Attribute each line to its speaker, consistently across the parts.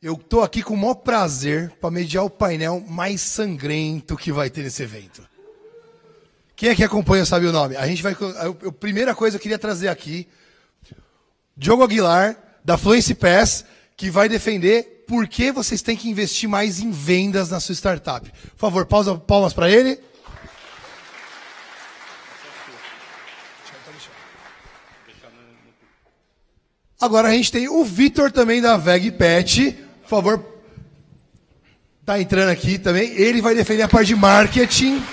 Speaker 1: Eu tô aqui com o maior prazer para mediar o painel mais sangrento que vai ter nesse evento. Quem é que acompanha sabe o nome? A gente vai. A primeira coisa eu queria trazer aqui. Diogo Aguilar, da Fluency Pass, que vai defender por que vocês têm que investir mais em vendas na sua startup. Por favor, pausa, palmas para ele. Agora a gente tem o Vitor também da Veg Pet. Por favor, tá entrando aqui também. Ele vai defender a parte de marketing.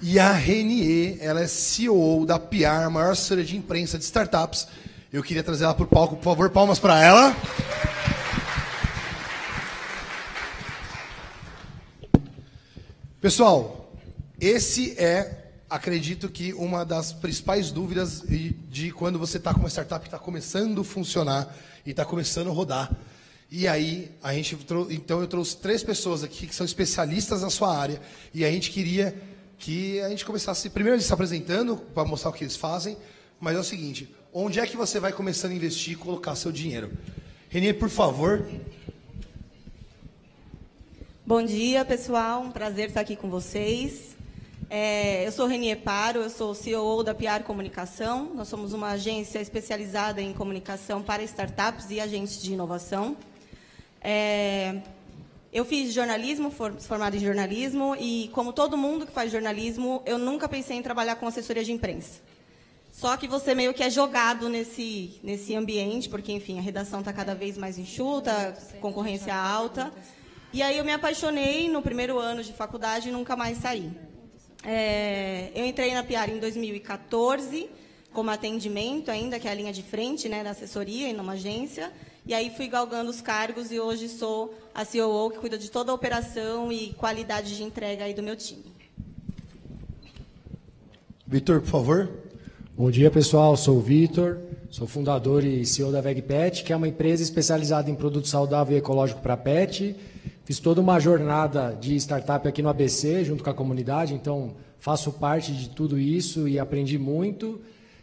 Speaker 1: E a Renier, ela é CEO da PR, maior assessoria de imprensa de startups. Eu queria trazer ela para o palco, por favor, palmas para ela. Pessoal, esse é acredito que uma das principais dúvidas de quando você está com uma startup que está começando a funcionar e está começando a rodar. E aí, a gente então eu trouxe três pessoas aqui que são especialistas na sua área e a gente queria que a gente começasse primeiro se apresentando para mostrar o que eles fazem, mas é o seguinte, onde é que você vai começando a investir e colocar seu dinheiro? Renê, por favor.
Speaker 2: Bom dia, pessoal. Um prazer estar aqui com vocês. É, eu sou Renier Paro, eu sou CEO da PR Comunicação. Nós somos uma agência especializada em comunicação para startups e agentes de inovação. É, eu fiz jornalismo, formado em jornalismo, e como todo mundo que faz jornalismo, eu nunca pensei em trabalhar com assessoria de imprensa. Só que você meio que é jogado nesse, nesse ambiente, porque, enfim, a redação está cada vez mais enxuta, concorrência alta. E aí eu me apaixonei no primeiro ano de faculdade e nunca mais saí. É, eu entrei na Piar em 2014, como atendimento ainda, que é a linha de frente né, da assessoria em uma agência. E aí fui galgando os cargos e hoje sou a COO que cuida de toda a operação e qualidade de entrega aí do meu time.
Speaker 1: Vitor, por favor.
Speaker 3: Bom dia, pessoal. Sou o Vitor, sou fundador e CEO da VegPet, que é uma empresa especializada em produto saudável e ecológico para pet Fiz toda uma jornada de startup aqui no ABC, junto com a comunidade, então faço parte de tudo isso e aprendi muito.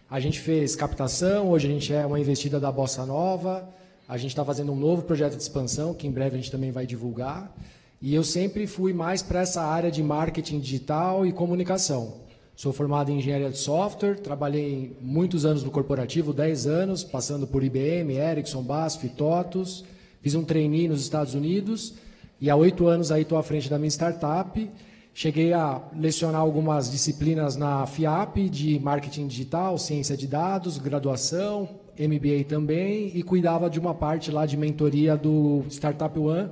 Speaker 3: A gente fez captação, hoje a gente é uma investida da Bossa Nova, a gente está fazendo um novo projeto de expansão, que em breve a gente também vai divulgar. E eu sempre fui mais para essa área de marketing digital e comunicação. Sou formado em engenharia de software, trabalhei muitos anos no corporativo, 10 anos, passando por IBM, Ericsson, BASF, TOTUS. Fiz um trainee nos Estados Unidos e há oito anos aí estou à frente da minha startup. Cheguei a lecionar algumas disciplinas na FIAP de marketing digital, ciência de dados, graduação, MBA também, e cuidava de uma parte lá de mentoria do Startup One,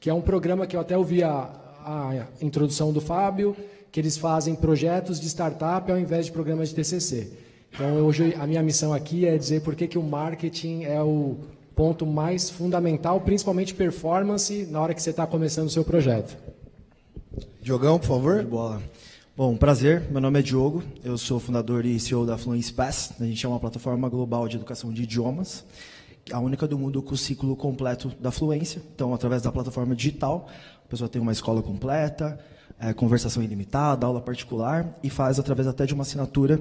Speaker 3: que é um programa que eu até ouvi a, a introdução do Fábio, que eles fazem projetos de startup ao invés de programas de TCC. Então, hoje a minha missão aqui é dizer por que, que o marketing é o ponto mais fundamental, principalmente performance, na hora que você está começando o seu projeto.
Speaker 1: Diogão, por favor.
Speaker 4: bola. Bom, prazer. Meu nome é Diogo. Eu sou fundador e CEO da Fluence Pass. A gente é uma plataforma global de educação de idiomas, a única do mundo com o ciclo completo da fluência. Então, através da plataforma digital, a pessoa tem uma escola completa, é, conversação ilimitada, aula particular e faz através até de uma assinatura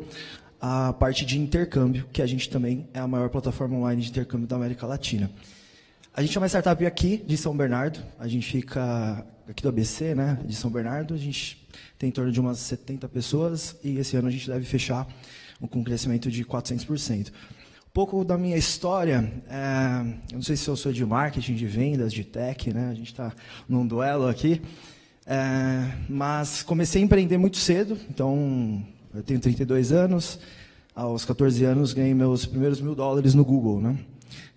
Speaker 4: a parte de intercâmbio, que a gente também é a maior plataforma online de intercâmbio da América Latina. A gente é uma startup aqui de São Bernardo, a gente fica aqui do ABC, né, de São Bernardo, a gente tem em torno de umas 70 pessoas e esse ano a gente deve fechar com um crescimento de 400%. Um pouco da minha história, é, eu não sei se eu sou de marketing, de vendas, de tech, né, a gente está num duelo aqui, é, mas comecei a empreender muito cedo, então eu tenho 32 anos, aos 14 anos ganhei meus primeiros mil dólares no Google, né?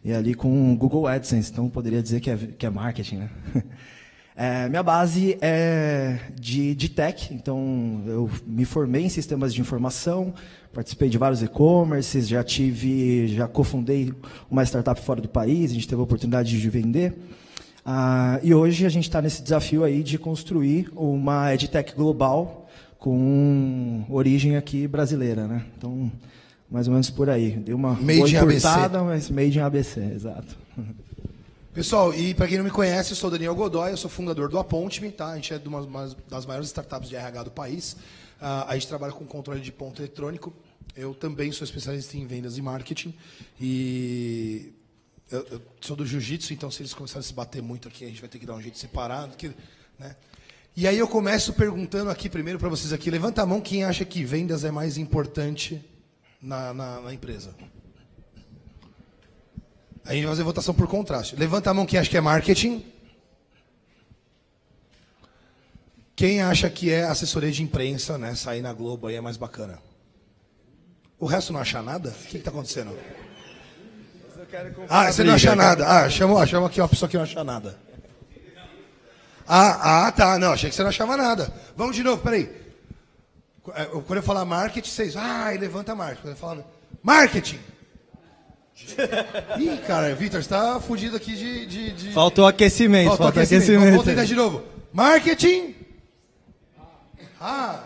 Speaker 4: E ali com o Google AdSense, então poderia dizer que é, que é marketing, né? É, minha base é de, de tech, então eu me formei em sistemas de informação, participei de vários e-commerces, já tive, já cofundei uma startup fora do país, a gente teve a oportunidade de vender. Ah, e hoje a gente está nesse desafio aí de construir uma edtech global com origem aqui brasileira, né? Então, mais ou menos por aí. Deu uma
Speaker 1: made
Speaker 4: encurtada, mas made in ABC, exato.
Speaker 1: Pessoal, e para quem não me conhece, eu sou Daniel Godoy, eu sou fundador do Aponte-me, tá? A gente é de uma das maiores startups de RH do país. Uh, a gente trabalha com controle de ponto eletrônico. Eu também sou especialista em vendas e marketing. E eu, eu sou do jiu-jitsu, então se eles começarem a se bater muito aqui, a gente vai ter que dar um jeito separado. Que, né? E aí eu começo perguntando aqui primeiro para vocês aqui. Levanta a mão quem acha que vendas é mais importante na, na, na empresa. Aí a gente vai fazer votação por contraste. Levanta a mão quem acha que é marketing. Quem acha que é assessoria de imprensa, né? Sair na Globo aí é mais bacana. O resto não acha nada? O que está acontecendo? Ah, você não acha nada. Ah, chama, chama aqui uma pessoa que não acha nada. Ah, ah, tá. Não, achei que você não achava nada. Vamos de novo, peraí. É, quando eu falar marketing, vocês. Ah, levanta marketing. Quando eu falar marketing. Ih, cara, Vitor, você está fugido aqui de, de, de...
Speaker 5: Faltou aquecimento. Faltou, faltou aquecimento. aquecimento.
Speaker 1: Vamos tentar de novo. Marketing. Ah,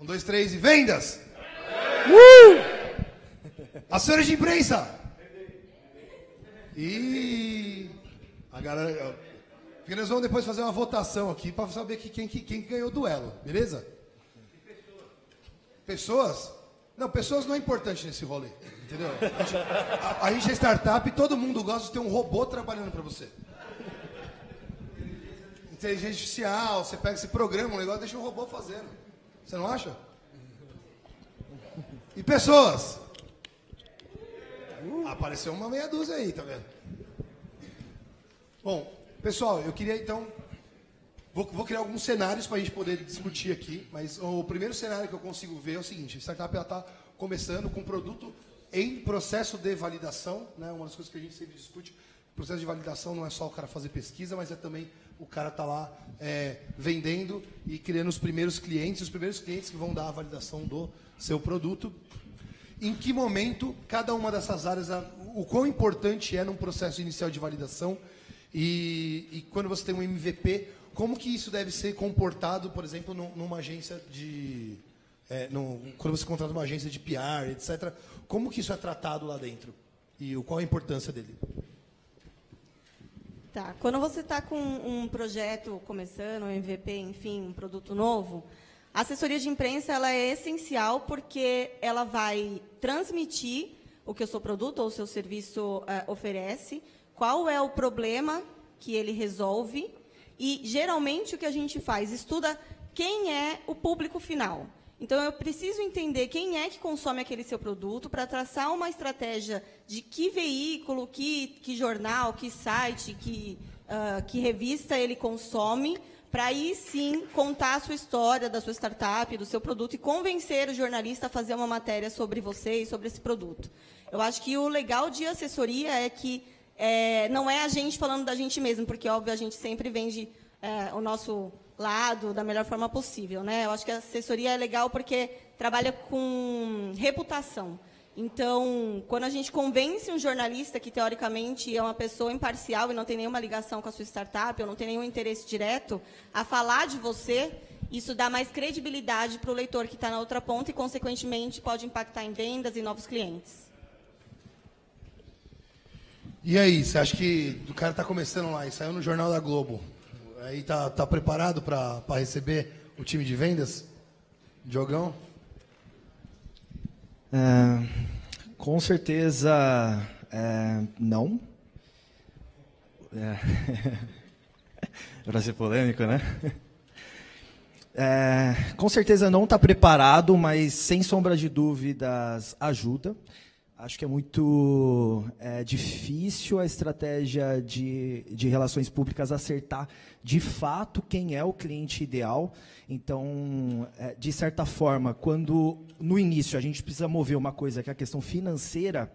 Speaker 1: um, dois, três e vendas. Uh! Assessores de imprensa. E a galera. Porque nós vamos depois fazer uma votação aqui para saber que quem, quem ganhou o duelo, beleza? Pessoas? Não, pessoas não é importante nesse rolê, entendeu? A gente, a, a gente é startup e todo mundo gosta de ter um robô trabalhando para você. Inteligência artificial, você pega esse programa, um negócio, deixa o robô fazendo. Você não acha? E pessoas? Apareceu uma meia dúzia aí, tá vendo? Bom, pessoal, eu queria então. Vou, vou criar alguns cenários para a gente poder discutir aqui, mas o primeiro cenário que eu consigo ver é o seguinte: a startup está começando com um produto em processo de validação, né? Uma das coisas que a gente sempre discute. Processo de validação não é só o cara fazer pesquisa, mas é também o cara tá lá é, vendendo e criando os primeiros clientes, os primeiros clientes que vão dar a validação do seu produto em que momento cada uma dessas áreas, o quão importante é num processo inicial de validação e, e quando você tem um MVP, como que isso deve ser comportado, por exemplo, numa agência de... É, no, quando você contrata uma agência de PR, etc. Como que isso é tratado lá dentro? E qual a importância dele?
Speaker 2: Tá. Quando você está com um projeto começando, um MVP, enfim, um produto novo, a assessoria de imprensa ela é essencial porque ela vai transmitir o que o seu produto ou o seu serviço uh, oferece, qual é o problema que ele resolve e, geralmente, o que a gente faz? Estuda quem é o público final. Então, eu preciso entender quem é que consome aquele seu produto para traçar uma estratégia de que veículo, que, que jornal, que site, que, uh, que revista ele consome, para aí sim contar a sua história da sua startup, do seu produto e convencer o jornalista a fazer uma matéria sobre você e sobre esse produto. Eu acho que o legal de assessoria é que é, não é a gente falando da gente mesmo, porque, óbvio, a gente sempre vende é, o nosso lado da melhor forma possível. Né? Eu acho que a assessoria é legal porque trabalha com reputação. Então, quando a gente convence um jornalista que, teoricamente, é uma pessoa imparcial e não tem nenhuma ligação com a sua startup, ou não tem nenhum interesse direto, a falar de você, isso dá mais credibilidade para o leitor que está na outra ponta e, consequentemente, pode impactar em vendas e novos clientes.
Speaker 1: E aí, você acha que o cara está começando lá e saiu no Jornal da Globo? Aí está tá preparado para receber o time de vendas? Diogão?
Speaker 4: É, com certeza, é, não. É. Para ser polêmico, né? É, com certeza não está preparado, mas sem sombra de dúvidas ajuda. Acho que é muito é, difícil a estratégia de, de relações públicas acertar de fato quem é o cliente ideal. Então, é, de certa forma, quando no início a gente precisa mover uma coisa que é a questão financeira,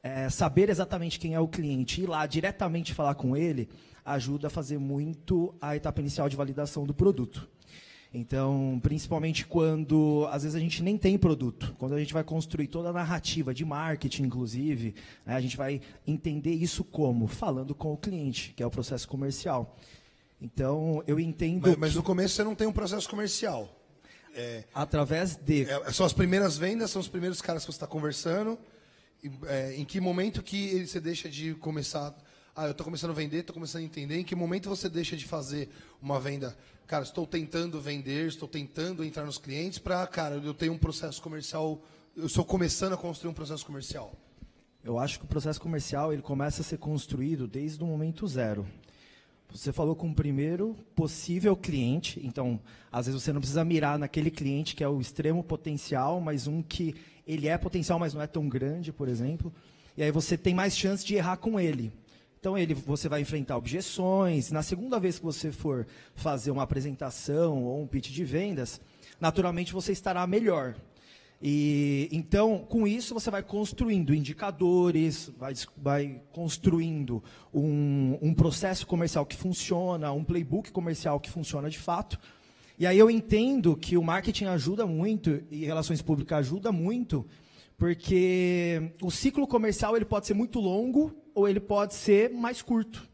Speaker 4: é, saber exatamente quem é o cliente, ir lá diretamente falar com ele, ajuda a fazer muito a etapa inicial de validação do produto. Então, principalmente quando às vezes a gente nem tem produto, quando a gente vai construir toda a narrativa de marketing, inclusive, né, a gente vai entender isso como falando com o cliente, que é o processo comercial. Então, eu entendo.
Speaker 1: Mas, mas no começo você não tem um processo comercial.
Speaker 4: É, Através de.
Speaker 1: É, são as primeiras vendas, são os primeiros caras que você está conversando. É, em que momento que você deixa de começar ah, eu estou começando a vender, estou começando a entender. Em que momento você deixa de fazer uma venda? Cara, estou tentando vender, estou tentando entrar nos clientes para, cara, eu tenho um processo comercial, eu estou começando a construir um processo comercial.
Speaker 4: Eu acho que o processo comercial ele começa a ser construído desde o momento zero. Você falou com o primeiro possível cliente, então às vezes você não precisa mirar naquele cliente que é o extremo potencial, mas um que ele é potencial, mas não é tão grande, por exemplo. E aí você tem mais chance de errar com ele. Então ele, você vai enfrentar objeções. Na segunda vez que você for fazer uma apresentação ou um pitch de vendas, naturalmente você estará melhor. E então, com isso, você vai construindo indicadores, vai, vai construindo um, um processo comercial que funciona, um playbook comercial que funciona de fato. E aí eu entendo que o marketing ajuda muito e relações públicas ajuda muito, porque o ciclo comercial ele pode ser muito longo ou ele pode ser mais curto.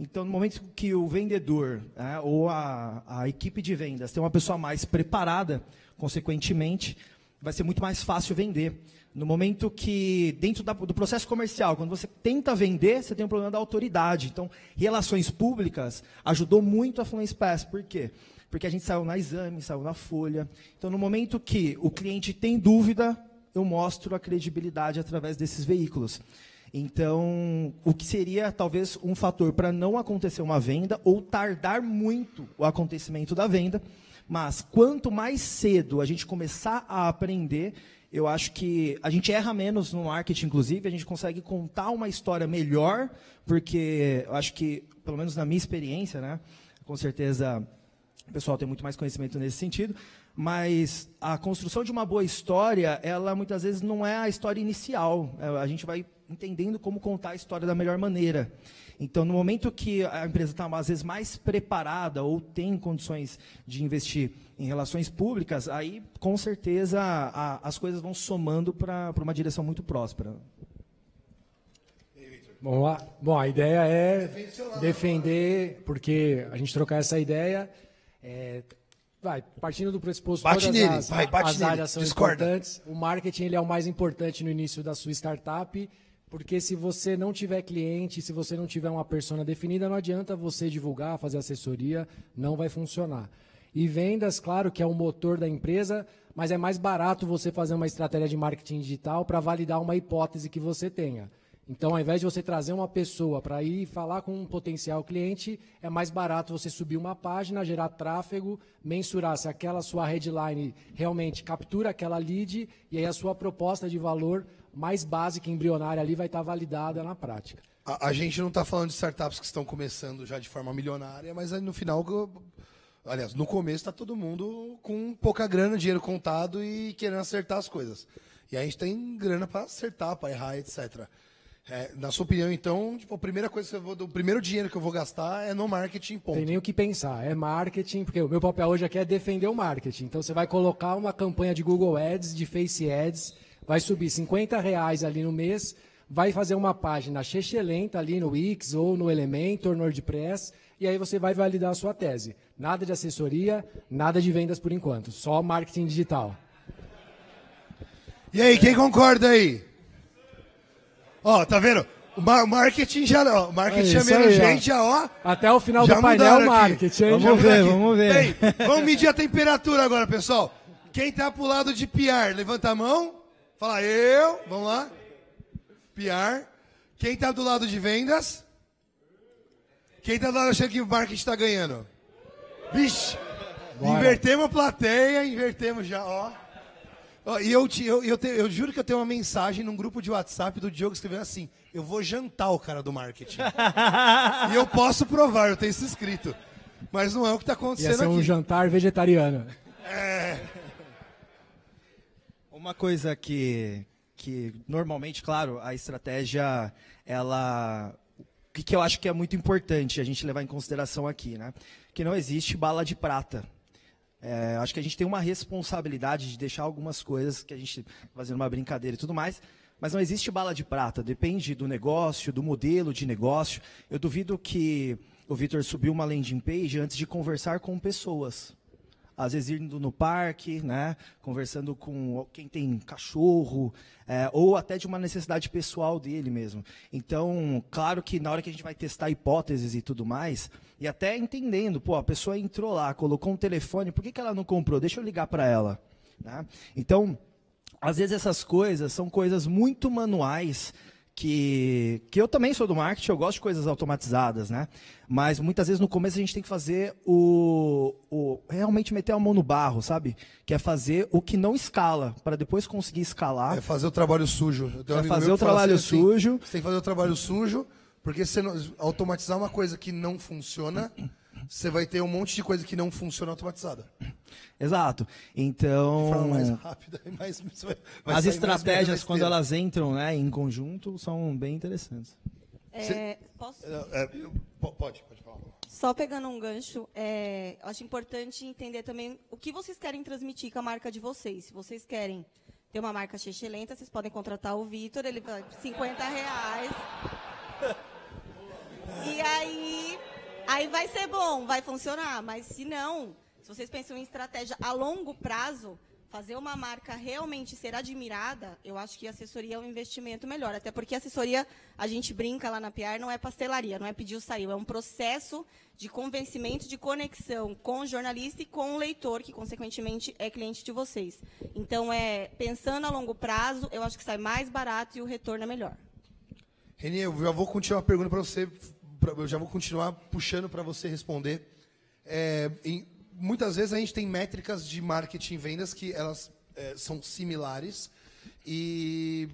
Speaker 4: Então, no momento que o vendedor né, ou a, a equipe de vendas tem uma pessoa mais preparada, consequentemente, vai ser muito mais fácil vender. No momento que, dentro da, do processo comercial, quando você tenta vender, você tem um problema da autoridade. Então, relações públicas ajudou muito a Fluence Pass. Por quê? Porque a gente saiu na exame, saiu na folha. Então, no momento que o cliente tem dúvida, eu mostro a credibilidade através desses veículos. Então, o que seria talvez um fator para não acontecer uma venda ou tardar muito o acontecimento da venda, mas quanto mais cedo a gente começar a aprender, eu acho que a gente erra menos no marketing, inclusive, a gente consegue contar uma história melhor, porque eu acho que, pelo menos na minha experiência, né, com certeza o pessoal tem muito mais conhecimento nesse sentido, mas a construção de uma boa história, ela muitas vezes não é a história inicial. É, a gente vai entendendo como contar a história da melhor maneira. Então, no momento que a empresa está, às vezes, mais preparada ou tem condições de investir em relações públicas, aí, com certeza, a, as coisas vão somando para uma direção muito próspera.
Speaker 3: Vamos lá. Bom, a ideia é defender, porque a gente trocar essa ideia, é, vai, partindo do pressuposto
Speaker 1: bate
Speaker 3: todas
Speaker 1: nele,
Speaker 3: as,
Speaker 1: vai, bate
Speaker 3: as
Speaker 1: nele,
Speaker 3: áreas são
Speaker 1: discorda.
Speaker 3: importantes. O marketing ele é o mais importante no início da sua startup porque se você não tiver cliente, se você não tiver uma persona definida, não adianta você divulgar, fazer assessoria, não vai funcionar. E vendas, claro que é o motor da empresa, mas é mais barato você fazer uma estratégia de marketing digital para validar uma hipótese que você tenha. Então, ao invés de você trazer uma pessoa para ir falar com um potencial cliente, é mais barato você subir uma página, gerar tráfego, mensurar se aquela sua headline realmente captura aquela lead e aí a sua proposta de valor mais básica, embrionária ali, vai estar validada na prática.
Speaker 1: A, a gente não está falando de startups que estão começando já de forma milionária, mas no final, aliás, no começo está todo mundo com pouca grana, dinheiro contado e querendo acertar as coisas. E a gente tem grana para acertar, para errar, etc. É, na sua opinião, então, tipo, a primeira coisa que eu vou, o primeiro dinheiro que eu vou gastar é no marketing, ponto.
Speaker 3: Tem nem o que pensar, é marketing, porque o meu papel hoje aqui é defender o marketing. Então você vai colocar uma campanha de Google Ads, de Face Ads, vai subir 50 reais ali no mês, vai fazer uma página excelente ali no Wix ou no Elementor, no WordPress, e aí você vai validar a sua tese. Nada de assessoria, nada de vendas por enquanto, só marketing digital.
Speaker 1: E aí, quem concorda aí? Ó, tá vendo? O marketing já, ó, marketing é menos gente, já, ó.
Speaker 3: Até o final do painel, marketing. Hein?
Speaker 6: Vamos ver, vamos ver. Bem,
Speaker 1: vamos medir a temperatura agora, pessoal. Quem tá pro lado de PR, levanta a mão. Fala eu, vamos lá. PR. Quem tá do lado de vendas? Quem tá do lado achando que o marketing tá ganhando? Vixe! Bora. Invertemos a plateia, invertemos já, ó. E eu, eu, eu, te, eu, juro que eu tenho uma mensagem num grupo de WhatsApp do Diogo escrevendo assim: Eu vou jantar o cara do marketing. e eu posso provar, eu tenho isso escrito. Mas não é o que está acontecendo Ia ser
Speaker 3: um
Speaker 1: aqui.
Speaker 3: jantar vegetariano.
Speaker 1: É.
Speaker 4: Uma coisa que, que normalmente, claro, a estratégia, ela. O que, que eu acho que é muito importante a gente levar em consideração aqui, né? Que não existe bala de prata. É, acho que a gente tem uma responsabilidade de deixar algumas coisas que a gente fazendo uma brincadeira e tudo mais, mas não existe bala de prata. Depende do negócio, do modelo de negócio. Eu duvido que o Vitor subiu uma landing page antes de conversar com pessoas.
Speaker 7: Às vezes indo no parque, né, conversando com quem tem cachorro, é, ou até de uma necessidade pessoal dele mesmo. Então, claro que na hora que a gente vai testar hipóteses e tudo mais, e até entendendo, pô, a pessoa entrou lá, colocou um telefone, por que, que ela não comprou? Deixa eu ligar para ela. Né? Então, às vezes essas coisas são coisas muito manuais que, que eu também sou do marketing, eu gosto de coisas automatizadas, né? Mas muitas vezes no começo a gente tem que fazer o, o realmente meter a mão no barro, sabe? Que é fazer o que não escala, para depois conseguir escalar.
Speaker 1: É fazer o trabalho sujo.
Speaker 7: É fazer o trabalho assim, sujo.
Speaker 1: Assim, você tem que fazer o trabalho sujo, porque se não, automatizar uma coisa que não funciona, você vai ter um monte de coisa que não funciona automatizada.
Speaker 7: Exato. Então.
Speaker 1: Forma mais rápida e mais.
Speaker 7: Vai as estratégias, quando elas entram né, em conjunto, são bem interessantes.
Speaker 2: É, posso? É,
Speaker 1: é, pode, pode falar.
Speaker 2: Só pegando um gancho, é, acho importante entender também o que vocês querem transmitir com a marca de vocês. Se vocês querem ter uma marca lenta, vocês podem contratar o Vitor, ele vai 50 reais. E aí, aí vai ser bom, vai funcionar. Mas se não, se vocês pensam em estratégia a longo prazo, fazer uma marca realmente ser admirada, eu acho que assessoria é um investimento melhor. Até porque assessoria, a gente brinca lá na PR, não é pastelaria, não é pedir o saiu. É um processo de convencimento, de conexão com o jornalista e com o leitor, que consequentemente é cliente de vocês. Então, é pensando a longo prazo, eu acho que sai mais barato e o retorno é melhor.
Speaker 1: Reni, eu já vou continuar a pergunta para você, eu já vou continuar puxando para você responder. É, em, muitas vezes a gente tem métricas de marketing e vendas que elas é, são similares e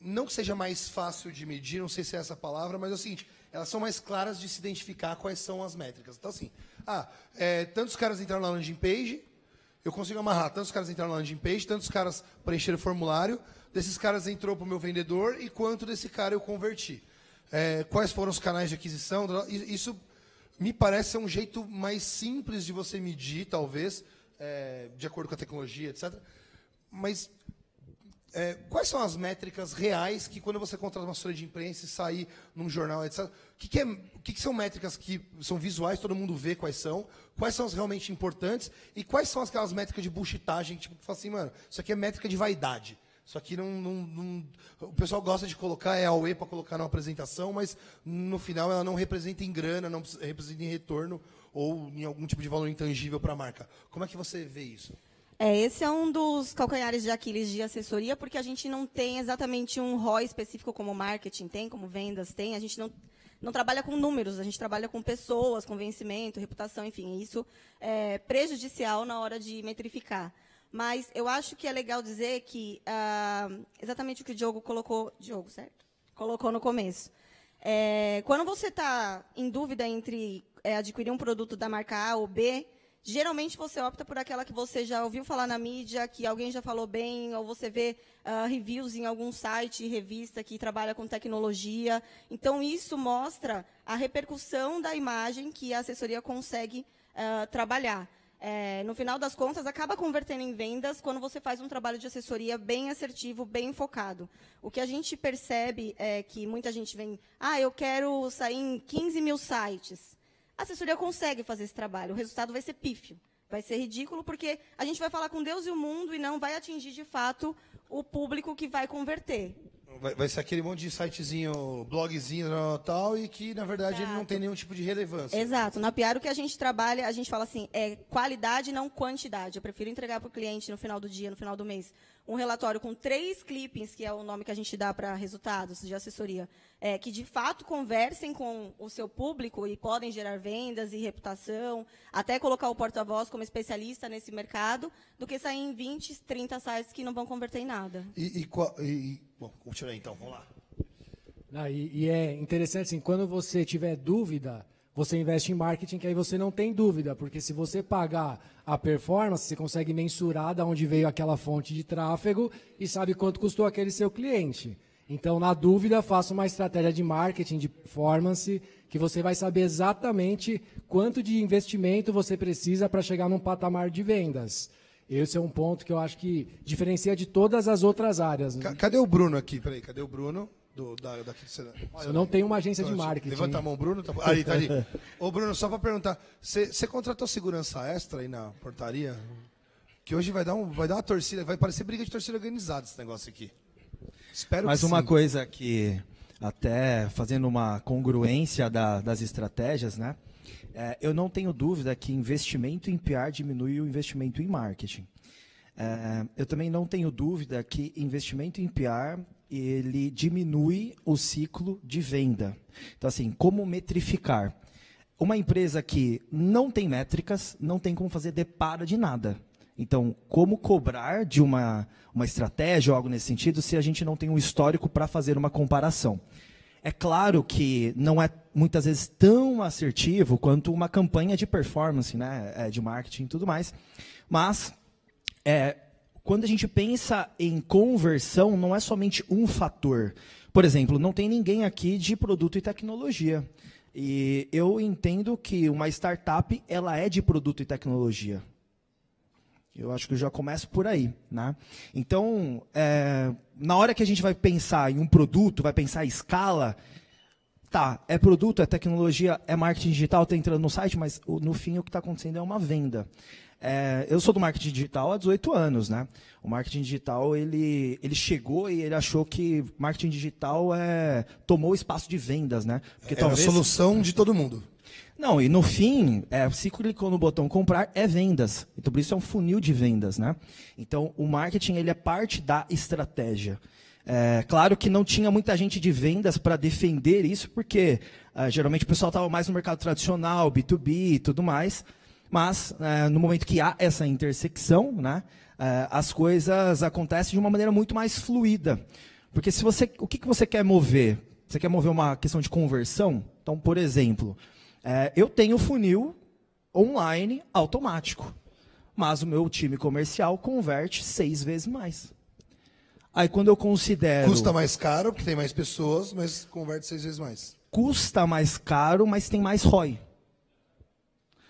Speaker 1: não que seja mais fácil de medir, não sei se é essa palavra, mas é o seguinte, elas são mais claras de se identificar quais são as métricas. Então, assim, ah, é, tantos caras entraram na landing page, eu consigo amarrar tantos caras entraram na landing page, tantos caras preencheram o formulário, desses caras entrou para o meu vendedor e quanto desse cara eu converti. É, quais foram os canais de aquisição? Isso me parece ser um jeito mais simples de você medir, talvez, é, de acordo com a tecnologia, etc. Mas é, quais são as métricas reais que, quando você contrata uma assessoria de imprensa e sair num jornal, etc., o que, que, é, que, que, são métricas que são visuais, todo mundo vê quais são, quais são as realmente importantes e quais são aquelas métricas de bullshitagem, tipo, que fala assim, mano, isso aqui é métrica de vaidade. Isso aqui não, não, não, O pessoal gosta de colocar, é AUE para colocar numa apresentação, mas no final ela não representa em grana, não representa em retorno ou em algum tipo de valor intangível para a marca. Como é que você vê isso?
Speaker 2: É, esse é um dos calcanhares de Aquiles de assessoria, porque a gente não tem exatamente um ROI específico como marketing tem, como vendas tem. A gente não, não trabalha com números, a gente trabalha com pessoas, com vencimento, reputação, enfim. Isso é prejudicial na hora de metrificar. Mas eu acho que é legal dizer que uh, exatamente o que o Diogo colocou, Diogo, certo? Colocou no começo. É, quando você está em dúvida entre é, adquirir um produto da marca A ou B, geralmente você opta por aquela que você já ouviu falar na mídia, que alguém já falou bem, ou você vê uh, reviews em algum site, revista que trabalha com tecnologia. Então, isso mostra a repercussão da imagem que a assessoria consegue uh, trabalhar é, no final das contas, acaba convertendo em vendas quando você faz um trabalho de assessoria bem assertivo, bem focado. O que a gente percebe é que muita gente vem, ah, eu quero sair em 15 mil sites. A assessoria consegue fazer esse trabalho, o resultado vai ser pífio. Vai ser ridículo porque a gente vai falar com Deus e o mundo e não vai atingir de fato o público que vai converter.
Speaker 1: Vai, vai, ser aquele monte de sitezinho, blogzinho tal, e que, na verdade, Exato. ele não tem nenhum tipo de relevância.
Speaker 2: Exato. Na Piar, o que a gente trabalha, a gente fala assim, é qualidade, não quantidade. Eu prefiro entregar para o cliente no final do dia, no final do mês, um relatório com três clippings, que é o nome que a gente dá para resultados de assessoria, é, que de fato conversem com o seu público e podem gerar vendas e reputação, até colocar o porta-voz como especialista nesse mercado, do que sair em 20, 30 sites que não vão converter em nada.
Speaker 1: E, e, e bom, continua aí então, vamos lá.
Speaker 3: Ah, e, e é interessante assim, quando você tiver dúvida você investe em marketing, que aí você não tem dúvida, porque se você pagar a performance, você consegue mensurar de onde veio aquela fonte de tráfego e sabe quanto custou aquele seu cliente. Então, na dúvida, faça uma estratégia de marketing, de performance, que você vai saber exatamente quanto de investimento você precisa para chegar num patamar de vendas. Esse é um ponto que eu acho que diferencia de todas as outras áreas.
Speaker 1: Né? Cadê o Bruno aqui? Peraí, cadê o Bruno? Do, da, daqui do Senado?
Speaker 3: Eu não tenho uma agência de marketing.
Speaker 1: Levanta a mão, Bruno. Tá... Ali, tá ali. Ô, Bruno, só para perguntar, você contratou segurança extra aí na portaria? Que hoje vai dar, um, vai dar uma torcida, vai parecer briga de torcida organizada esse negócio aqui.
Speaker 4: Espero Mas uma sim. coisa que, até fazendo uma congruência da, das estratégias, né? É, eu não tenho dúvida que investimento em PR diminui o investimento em marketing. É, eu também não tenho dúvida que investimento em PR ele diminui o ciclo de venda. Então, assim, como metrificar? Uma empresa que não tem métricas, não tem como fazer depara de nada. Então, como cobrar de uma, uma estratégia ou algo nesse sentido se a gente não tem um histórico para fazer uma comparação? É claro que não é muitas vezes tão assertivo quanto uma campanha de performance, né, é, de marketing e tudo mais, mas é, quando a gente pensa em conversão, não é somente um fator. Por exemplo, não tem ninguém aqui de produto e tecnologia. E eu entendo que uma startup ela é de produto e tecnologia. Eu acho que eu já começo por aí. Né? Então, é, na hora que a gente vai pensar em um produto, vai pensar em escala, tá, é produto, é tecnologia, é marketing digital, está entrando no site, mas no fim o que está acontecendo é uma venda. É, eu sou do marketing digital há 18 anos, né? O marketing digital ele, ele chegou e ele achou que marketing digital é, tomou o espaço de vendas, né?
Speaker 1: Porque é talvez... a solução de todo mundo.
Speaker 4: Não, e no fim, é, se clicou no botão comprar, é vendas. Então, por isso é um funil de vendas, né? Então, o marketing ele é parte da estratégia. É, claro que não tinha muita gente de vendas para defender isso, porque é, geralmente o pessoal estava mais no mercado tradicional, B2B e tudo mais. Mas, é, no momento que há essa intersecção, né, é, as coisas acontecem de uma maneira muito mais fluida. Porque se você, o que, que você quer mover? Você quer mover uma questão de conversão? Então, por exemplo, é, eu tenho funil online automático, mas o meu time comercial converte seis vezes mais. Aí quando eu considero.
Speaker 1: Custa mais caro, porque tem mais pessoas, mas converte seis vezes mais.
Speaker 4: Custa mais caro, mas tem mais ROI.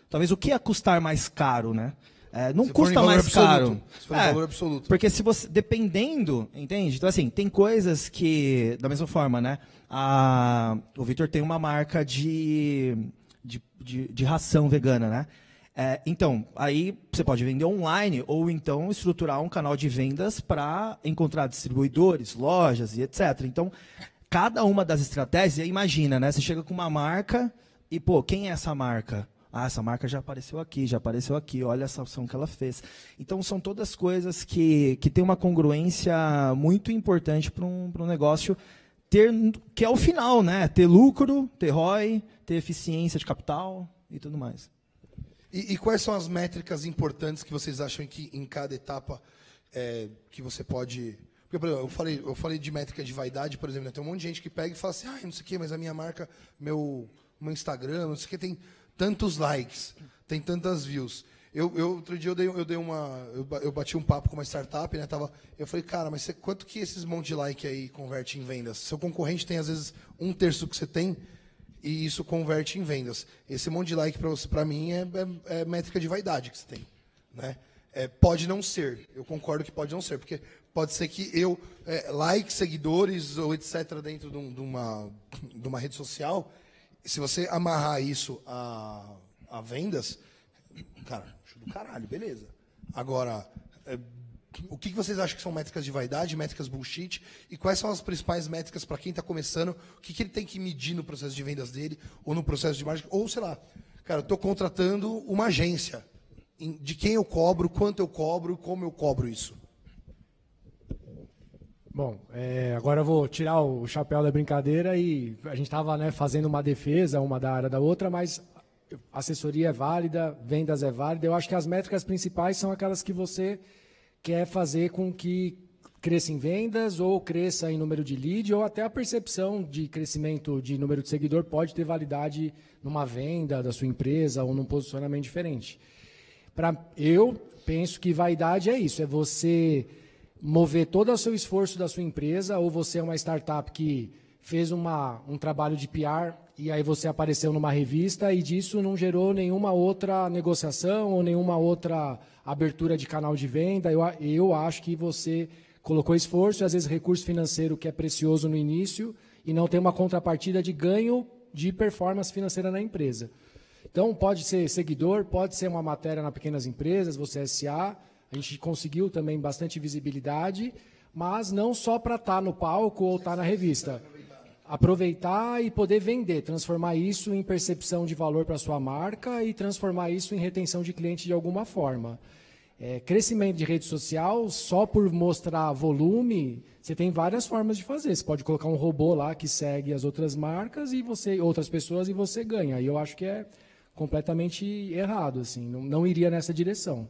Speaker 4: Talvez o que ia custar mais caro, né? É, não se custa mais absoluto, caro.
Speaker 1: Se for é, valor absoluto.
Speaker 4: Porque se você. Dependendo, entende? Então, assim, tem coisas que. Da mesma forma, né? A, o Victor tem uma marca de de, de, de ração vegana, né? É, então, aí você pode vender online ou então estruturar um canal de vendas para encontrar distribuidores, lojas e etc. Então, cada uma das estratégias, imagina, né? Você chega com uma marca e, pô, quem é essa marca? Ah, essa marca já apareceu aqui, já apareceu aqui, olha essa ação que ela fez. Então, são todas coisas que, que têm uma congruência muito importante para um, um negócio ter, que é o final, né? Ter lucro, ter ROI, ter eficiência de capital e tudo mais.
Speaker 1: E, e quais são as métricas importantes que vocês acham que em cada etapa é, que você pode porque, por exemplo, eu falei, eu falei de métrica de vaidade, por exemplo, né? tem um monte de gente que pega e fala assim, ah, não sei o quê, mas a minha marca, meu, meu Instagram, não sei o quê, tem tantos likes, tem tantas views. Eu, eu outro dia eu dei, eu dei uma. Eu, eu bati um papo com uma startup, né? Tava, eu falei, cara, mas você, quanto que esses monte de like aí converte em vendas? Seu concorrente tem, às vezes, um terço que você tem e isso converte em vendas. Esse monte de like para mim é, é, é, métrica de vaidade que você tem. Né? É, pode não ser, eu concordo que pode não ser, porque pode ser que eu, é, like, seguidores ou etc., dentro de, um, de, uma, de uma rede social, se você amarrar isso a, a vendas, cara, do caralho, beleza. Agora, é, o que vocês acham que são métricas de vaidade, métricas bullshit? E quais são as principais métricas para quem está começando? O que, que, ele tem que medir no processo de vendas dele, ou no processo de marketing? Ou, sei lá, cara, estou contratando uma agência. De quem eu cobro, quanto eu cobro, como eu cobro isso?
Speaker 3: Bom, é, agora eu vou tirar o chapéu da brincadeira e a gente estava né, fazendo uma defesa, uma da área da outra, mas assessoria é válida, vendas é válida. Eu acho que as métricas principais são aquelas que você quer fazer com que cresça em vendas ou cresça em número de lead ou até a percepção de crescimento de número de seguidor pode ter validade numa venda da sua empresa ou num posicionamento diferente. Para eu penso que vaidade é isso, é você mover todo o seu esforço da sua empresa ou você é uma startup que fez uma, um trabalho de PR e aí você apareceu numa revista e disso não gerou nenhuma outra negociação ou nenhuma outra abertura de canal de venda. Eu, eu acho que você colocou esforço às vezes recurso financeiro que é precioso no início e não tem uma contrapartida de ganho de performance financeira na empresa. Então, pode ser seguidor, pode ser uma matéria na pequenas empresas, você é SA, a gente conseguiu também bastante visibilidade, mas não só para estar tá no palco ou estar tá na revista. Aproveitar e poder vender, transformar isso em percepção de valor para sua marca e transformar isso em retenção de cliente de alguma forma. É, crescimento de rede social, só por mostrar volume, você tem várias formas de fazer. Você pode colocar um robô lá que segue as outras marcas e você, outras pessoas e você ganha. E eu acho que é completamente errado, assim, não, não iria nessa direção.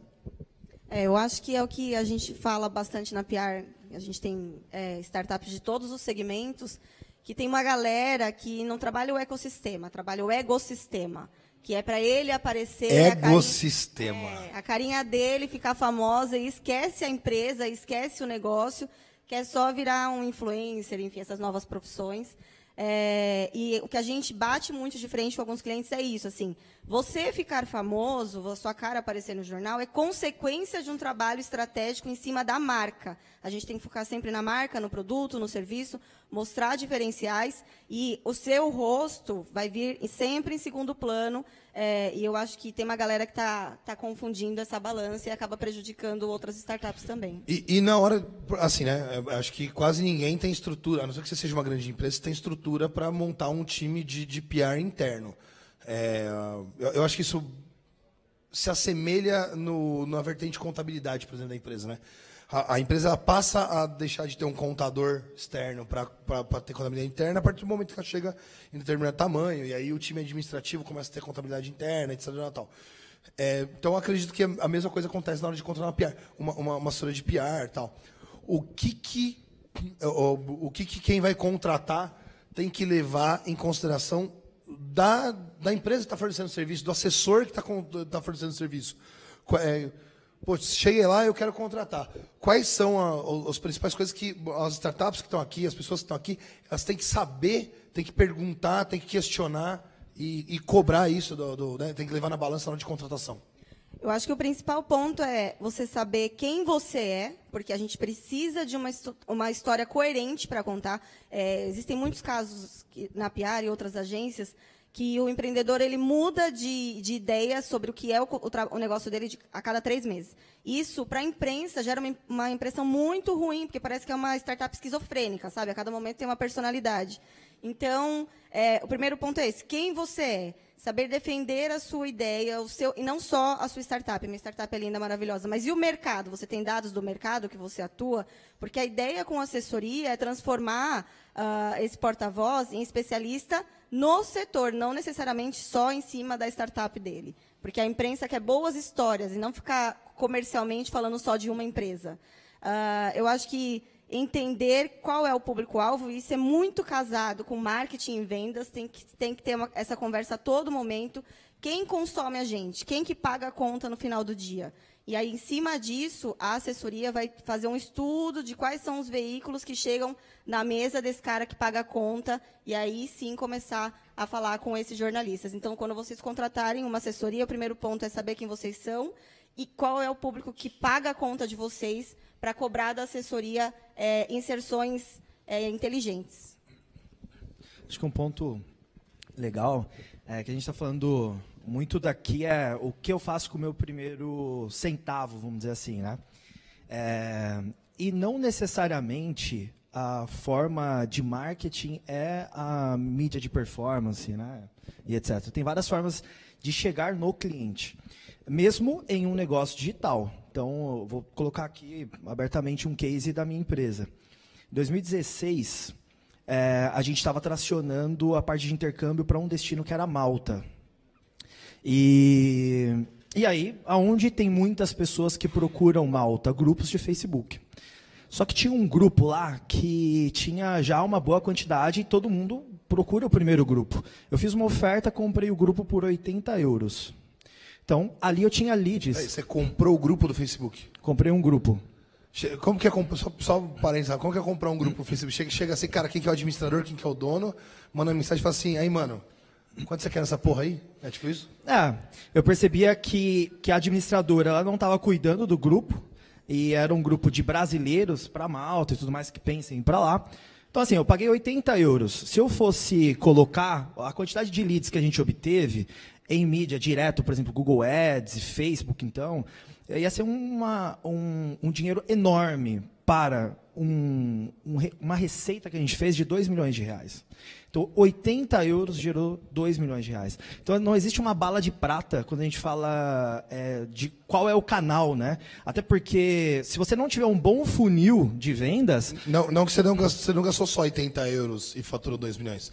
Speaker 2: É, eu acho que é o que a gente fala bastante na PR. A gente tem é, startups de todos os segmentos que tem uma galera que não trabalha o ecossistema, trabalha o ecossistema, que é para ele aparecer
Speaker 1: ecossistema.
Speaker 2: A carinha, é, a carinha dele ficar famosa e esquece a empresa, esquece o negócio, quer só virar um influencer, enfim, essas novas profissões. É, e o que a gente bate muito de frente com alguns clientes é isso, assim, você ficar famoso, sua cara aparecer no jornal, é consequência de um trabalho estratégico em cima da marca. A gente tem que focar sempre na marca, no produto, no serviço, mostrar diferenciais e o seu rosto vai vir sempre em segundo plano. É, e eu acho que tem uma galera que está tá confundindo essa balança e acaba prejudicando outras startups também.
Speaker 1: E, e, na hora, assim, né? Acho que quase ninguém tem estrutura, a não ser que você seja uma grande empresa, tem estrutura para montar um time de, de PR interno. É, eu, eu acho que isso se assemelha no, na vertente contabilidade, por exemplo, da empresa, né? a, a empresa passa a deixar de ter um contador externo para ter contabilidade interna a partir do momento que ela chega em determinado tamanho, e aí o time administrativo começa a ter contabilidade interna, etc. Tal. É, então, acredito que a mesma coisa acontece na hora de contratar uma PR, uma, uma, uma de PR tal. O que que, o, o que que quem vai contratar tem que levar em consideração da, da empresa que está fornecendo serviço, do assessor que está tá fornecendo serviço? É, Pô, cheguei lá eu quero contratar. Quais são a, as principais coisas que as startups que estão aqui, as pessoas que estão aqui, elas têm que saber, têm que perguntar, têm que questionar e, e cobrar isso, do, do né? tem que levar na balança na hora de contratação?
Speaker 2: Eu acho que o principal ponto é você saber quem você é, porque a gente precisa de uma, uma história coerente para contar. É, existem muitos casos que, na PR e outras agências que o empreendedor ele muda de, de ideia sobre o que é o, o, o negócio dele de, a cada três meses. Isso, para a imprensa, gera uma, uma, impressão muito ruim, porque parece que é uma startup esquizofrênica, sabe? A cada momento tem uma personalidade. Então, é, o primeiro ponto é esse. Quem você é? Saber defender a sua ideia, o seu, e não só a sua startup. Minha startup é linda, maravilhosa. Mas e o mercado? Você tem dados do mercado que você atua? Porque a ideia com assessoria é transformar uh, esse porta-voz em especialista no setor, não necessariamente só em cima da startup dele. Porque a imprensa quer boas histórias e não ficar comercialmente falando só de uma empresa. Uh, eu acho que entender qual é o público-alvo, isso é muito casado com marketing e vendas, tem que, tem que ter uma, essa conversa a todo momento. Quem consome a gente? Quem que paga a conta no final do dia? E aí, em cima disso, a assessoria vai fazer um estudo de quais são os veículos que chegam na mesa desse cara que paga a conta, e aí sim começar a falar com esses jornalistas. Então, quando vocês contratarem uma assessoria, o primeiro ponto é saber quem vocês são e qual é o público que paga a conta de vocês para cobrar da assessoria é, inserções é, inteligentes.
Speaker 4: Acho que um ponto legal é que a gente está falando muito daqui é o que eu faço com o meu primeiro centavo, vamos dizer assim, né? É, e não necessariamente a forma de marketing é a mídia de performance, né? E etc. Tem várias formas de chegar no cliente, mesmo em um negócio digital. Então, vou colocar aqui abertamente um case da minha empresa. Em 2016, é, a gente estava tracionando a parte de intercâmbio para um destino que era Malta. E, e aí, aonde tem muitas pessoas que procuram Malta? Grupos de Facebook. Só que tinha um grupo lá que tinha já uma boa quantidade e todo mundo procura o primeiro grupo. Eu fiz uma oferta, comprei o grupo por 80 euros. Então, ali eu tinha leads.
Speaker 1: Você comprou o grupo do Facebook?
Speaker 4: Comprei um grupo.
Speaker 1: Como que é só, só parênteses, como que é comprar um grupo no Facebook? Chega, chega assim, cara, quem que é o administrador, quem que é o dono, manda uma mensagem e fala assim, aí, mano, Quanto você quer nessa porra aí? É tipo isso?
Speaker 4: É, eu percebia que, que a administradora ela não estava cuidando do grupo, e era um grupo de brasileiros para Malta e tudo mais que pensem para lá. Então, assim, eu paguei 80 euros. Se eu fosse colocar a quantidade de leads que a gente obteve em mídia direto, por exemplo, Google Ads, Facebook, então, ia ser uma, um, um dinheiro enorme para um, um, uma receita que a gente fez de 2 milhões de reais. Então, 80 euros gerou 2 milhões de reais. Então, não existe uma bala de prata quando a gente fala é, de qual é o canal, né? Até porque, se você não tiver um bom funil de vendas...
Speaker 1: Não, não que você não, gastou, você não gastou só 80 euros e faturou 2 milhões.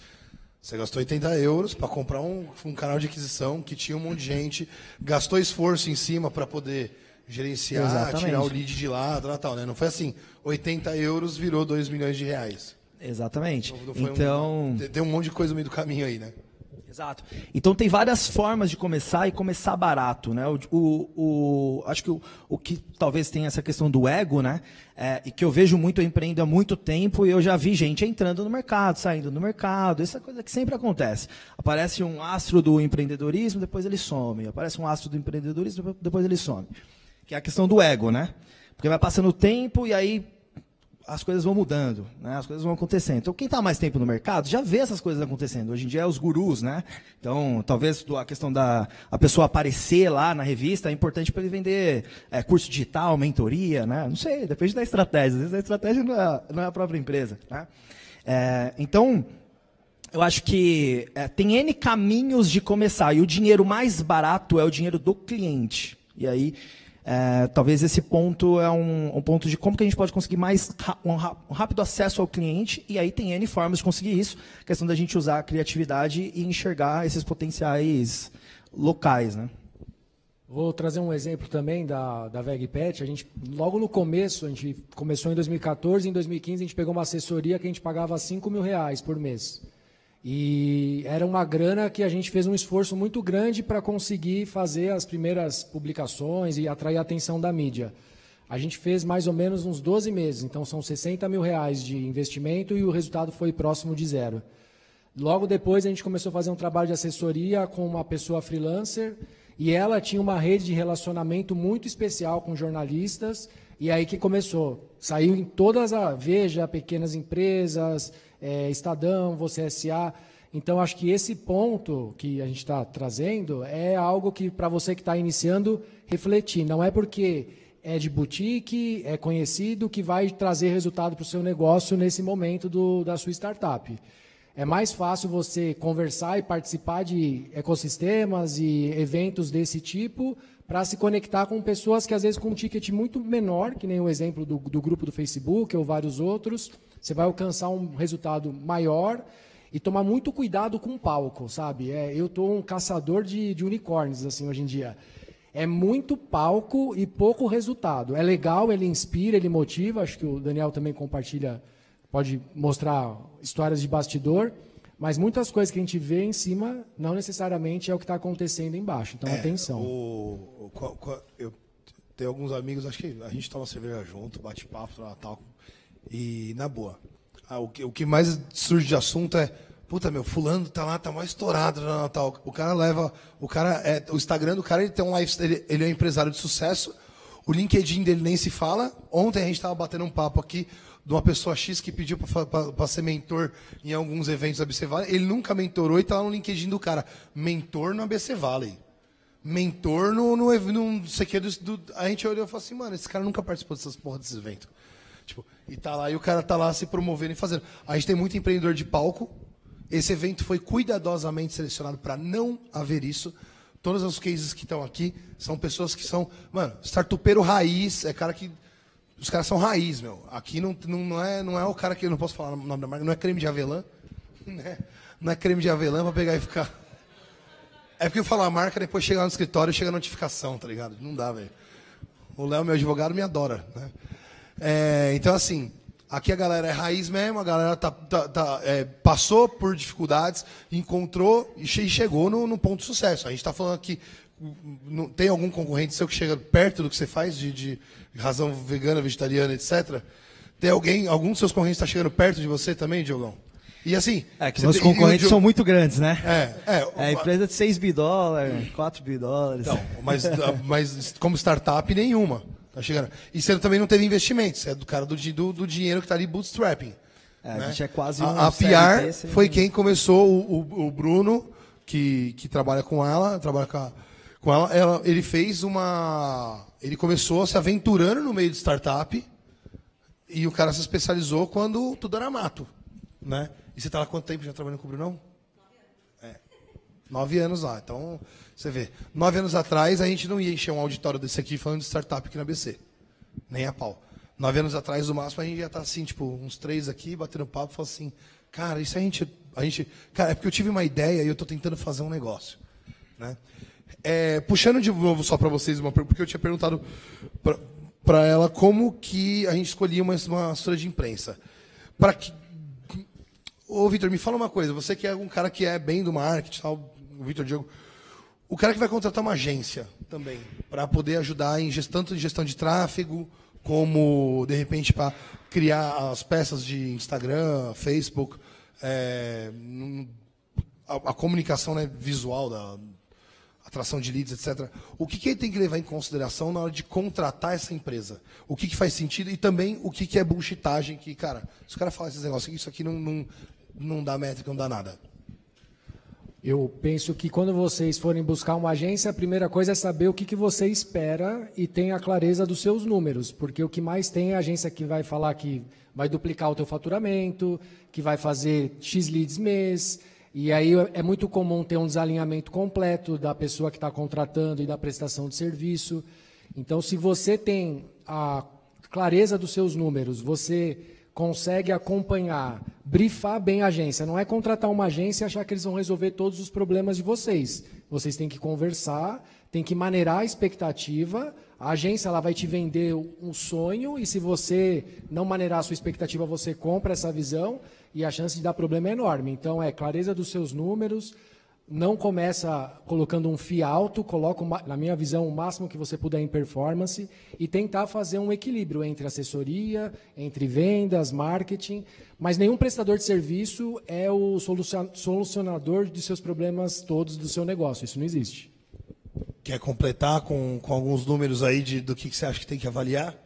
Speaker 1: Você gastou 80 euros para comprar um, um canal de aquisição que tinha um monte de gente, gastou esforço em cima para poder gerenciar, Exatamente. tirar o lead de lá, tal, tal, né? Não foi assim, 80 euros virou 2 milhões de reais.
Speaker 4: Exatamente. Então.
Speaker 1: Um, tem um monte de coisa no meio do caminho aí, né?
Speaker 4: Exato. Então tem várias formas de começar e começar barato, né? O, o, o acho que o, o, que talvez tenha essa questão do ego, né? É, e que eu vejo muito empreender há muito tempo e eu já vi gente entrando no mercado, saindo do mercado, essa coisa que sempre acontece. Aparece um astro do empreendedorismo, depois ele some. Aparece um astro do empreendedorismo, depois ele some. Que é a questão do ego, né? Porque vai passando o tempo e aí as coisas vão mudando, né? as coisas vão acontecendo. Então, quem está mais tempo no mercado já vê essas coisas acontecendo. Hoje em dia é os gurus, né? Então, talvez a questão da a pessoa aparecer lá na revista é importante para ele vender é, curso digital, mentoria, né? Não sei, depende da estratégia. Às vezes a estratégia não é, não é a própria empresa. Né? É, então, eu acho que é, tem N caminhos de começar. E o dinheiro mais barato é o dinheiro do cliente. E aí é, talvez esse ponto é um, um, ponto de como que a gente pode conseguir mais um, rápido acesso ao cliente, e aí tem N formas de conseguir isso. Questão da gente usar a criatividade e enxergar esses potenciais locais. Né?
Speaker 3: Vou trazer um exemplo também da, da VegPet. A gente, logo no começo, a gente começou em 2014, em 2015 a gente pegou uma assessoria que a gente pagava 5 mil reais por mês. E era uma grana que a gente fez um esforço muito grande para conseguir fazer as primeiras publicações e atrair a atenção da mídia. A gente fez mais ou menos uns 12 meses, então são 60 mil reais de investimento e o resultado foi próximo de zero. Logo depois a gente começou a fazer um trabalho de assessoria com uma pessoa freelancer e ela tinha uma rede de relacionamento muito especial com jornalistas e aí que começou. Saiu em todas as Veja, pequenas empresas, é, Estadão, você SA. Então, acho que esse ponto que a gente está trazendo é algo que, para você que está iniciando, refletir. Não é porque é de boutique, é conhecido, que vai trazer resultado para o seu negócio nesse momento do, da sua startup. É mais fácil você conversar e participar de ecossistemas e eventos desse tipo para se conectar com pessoas que, às vezes, com um ticket muito menor, que nem o exemplo do, do grupo do Facebook ou vários outros, você vai alcançar um resultado maior e tomar muito cuidado com o palco, sabe? É, eu estou um caçador de, de unicórnios, assim, hoje em dia. É muito palco e pouco resultado. É legal, ele inspira, ele motiva. Acho que o Daniel também compartilha, pode mostrar histórias de bastidor. Mas muitas coisas que a gente vê em cima não necessariamente é o que está acontecendo embaixo. Então, é, atenção.
Speaker 1: O, o, eu tenho alguns amigos, acho que a gente toma cerveja junto, bate papo, tal. E, na boa, ah, o, que, o que mais surge de assunto é puta, meu, fulano tá lá, tá mais estourado no Natal. O cara leva, o cara é, o Instagram do cara, ele tem um live, ele, ele é um empresário de sucesso. O LinkedIn dele nem se fala. Ontem a gente estava batendo um papo aqui de uma pessoa X que pediu para ser mentor em alguns eventos da ABC Valley. Ele nunca mentorou e tá lá no LinkedIn do cara. Mentor no ABC Valley. Mentor no, no, no não sei que. Do, do, a gente olhou e falou assim, mano, esse cara nunca participou dessas porra desses eventos. Tipo, e tá lá e o cara tá lá se promovendo e fazendo. A gente tem muito empreendedor de palco. Esse evento foi cuidadosamente selecionado para não haver isso. Todas as cases que estão aqui são pessoas que são, mano, startupeiro raiz, é cara que os caras são raiz, meu. Aqui não, não, é, não é o cara que eu não posso falar o nome da marca, não é creme de avelã, né? Não é creme de avelã para pegar e ficar. É porque eu falo a marca, depois chega lá no escritório e chega a notificação, tá ligado? Não dá, velho. O Léo, meu advogado, me adora, né? É, então, assim, aqui a galera é raiz mesmo, a galera tá, tá, tá é, passou por dificuldades, encontrou e chegou no, no ponto de sucesso. A gente está falando aqui, não, tem algum concorrente seu que chega perto do que você faz, de, de razão vegana, vegetariana, etc. Tem alguém, algum dos seus concorrentes está chegando perto de você também, Diogão? E assim.
Speaker 4: É que meus concorrentes são muito grandes, né?
Speaker 1: É, é.
Speaker 4: É empresa de 6 bi dólares, 4 bi dólares. Então,
Speaker 1: mas, mas como startup, nenhuma. Tá chegando. E você também não teve investimentos. É do cara do, do, do dinheiro que está ali bootstrapping.
Speaker 4: É, né? A gente é quase
Speaker 1: um A, a PR foi quem começou, o, o, o, Bruno, que, que trabalha com ela, trabalha com, a, com ela, ela, ele fez uma... Ele começou se aventurando no meio de startup e o cara se especializou quando tudo era mato, né? E você está lá quanto tempo já trabalhando com o Brunão? Nove anos lá. Então, você vê. Nove anos atrás, a gente não ia encher um auditório desse aqui falando de startup aqui na BC. Nem a pau. Nove anos atrás, no máximo, a gente já tá assim, tipo, uns três aqui, batendo papo, falando assim, cara, isso a gente, a gente. Cara, é porque eu tive uma ideia e eu estou tentando fazer um negócio. Né? É, puxando de novo só para vocês, uma, porque eu tinha perguntado para ela como que a gente escolhia uma, uma assessora de imprensa. Para que. Ô, Vitor, me fala uma coisa. Você que é um cara que é bem do marketing, tal, o Vitor Diego. O cara que vai contratar uma agência também, para poder ajudar em gestão, tanto em gestão de tráfego, como, de repente, para criar as peças de Instagram, Facebook, é, a, a, comunicação né, visual, da atração de leads, etc. O que, que ele tem que levar em consideração na hora de contratar essa empresa? O que, que faz sentido e também o que, que é bullshitagem, que, cara, se o cara esses negócios, isso aqui não, não, não dá métrica, não dá nada.
Speaker 3: Eu penso que quando vocês forem buscar uma agência, a primeira coisa é saber o que, que você espera e tenha a clareza dos seus números, porque o que mais tem é a agência que vai falar que vai duplicar o teu faturamento, que vai fazer X leads mês, e aí é muito comum ter um desalinhamento completo da pessoa que está contratando e da prestação de serviço. Então, se você tem a clareza dos seus números, você consegue acompanhar, brifar bem a agência. Não é contratar uma agência e achar que eles vão resolver todos os problemas de vocês. Vocês têm que conversar, têm que maneirar a expectativa. A agência ela vai te vender um sonho e se você não maneirar a sua expectativa, você compra essa visão e a chance de dar problema é enorme. Então, é clareza dos seus números, não começa colocando um FII alto, coloca, na minha visão, o máximo que você puder em performance e tentar fazer um equilíbrio entre assessoria, entre vendas, marketing, mas nenhum prestador de serviço é o solucionador de seus problemas todos do seu negócio, isso não existe.
Speaker 1: Quer completar com, com alguns números aí de, do que, que você acha que tem que avaliar?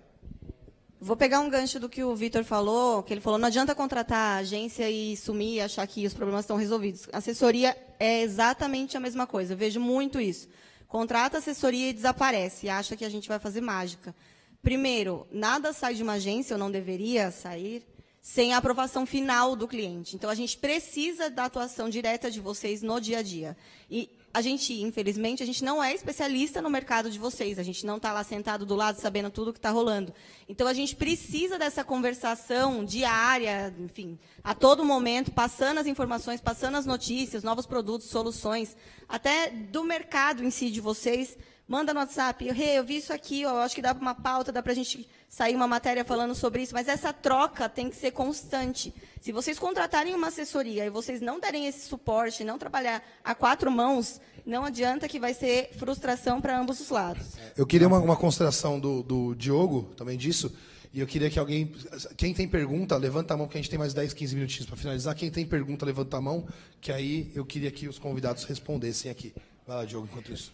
Speaker 2: Vou pegar um gancho do que o Vitor falou, que ele falou, não adianta contratar a agência e sumir e achar que os problemas estão resolvidos. Assessoria é exatamente a mesma coisa, eu vejo muito isso. Contrata assessoria e desaparece, e acha que a gente vai fazer mágica. Primeiro, nada sai de uma agência, ou não deveria sair, sem a aprovação final do cliente. Então, a gente precisa da atuação direta de vocês no dia a dia. E a gente, infelizmente, a gente não é especialista no mercado de vocês. A gente não está lá sentado do lado sabendo tudo que está rolando. Então, a gente precisa dessa conversação diária, enfim, a todo momento, passando as informações, passando as notícias, novos produtos, soluções, até do mercado em si de vocês. Manda no WhatsApp, hey, eu vi isso aqui, ó, acho que dá para uma pauta, dá para a gente sair uma matéria falando sobre isso, mas essa troca tem que ser constante. Se vocês contratarem uma assessoria e vocês não derem esse suporte, não trabalhar a quatro mãos, não adianta que vai ser frustração para ambos os lados.
Speaker 1: Eu queria uma, uma consideração do, do Diogo também disso. E eu queria que alguém. Quem tem pergunta, levanta a mão, que a gente tem mais 10, 15 minutinhos para finalizar. Quem tem pergunta, levanta a mão, que aí eu queria que os convidados respondessem aqui. Vai lá, Diogo, enquanto isso.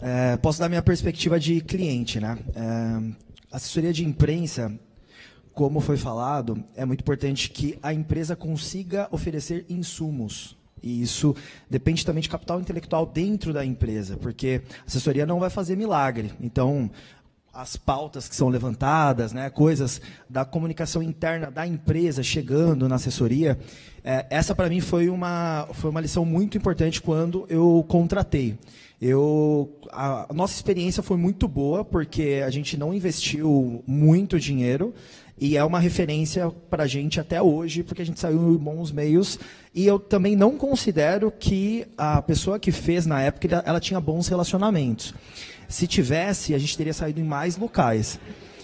Speaker 4: É, posso dar minha perspectiva de cliente, né? É, assessoria de imprensa, como foi falado, é muito importante que a empresa consiga oferecer insumos. E isso depende também de capital intelectual dentro da empresa, porque a assessoria não vai fazer milagre. Então, as pautas que são levantadas, né, coisas da comunicação interna da empresa chegando na assessoria, é, essa para mim foi uma, foi uma lição muito importante quando eu contratei. Eu, a, nossa experiência foi muito boa, porque a gente não investiu muito dinheiro, e é uma referência para a gente até hoje, porque a gente saiu em bons meios. E eu também não considero que a pessoa que fez na época ela tinha bons relacionamentos. Se tivesse, a gente teria saído em mais locais.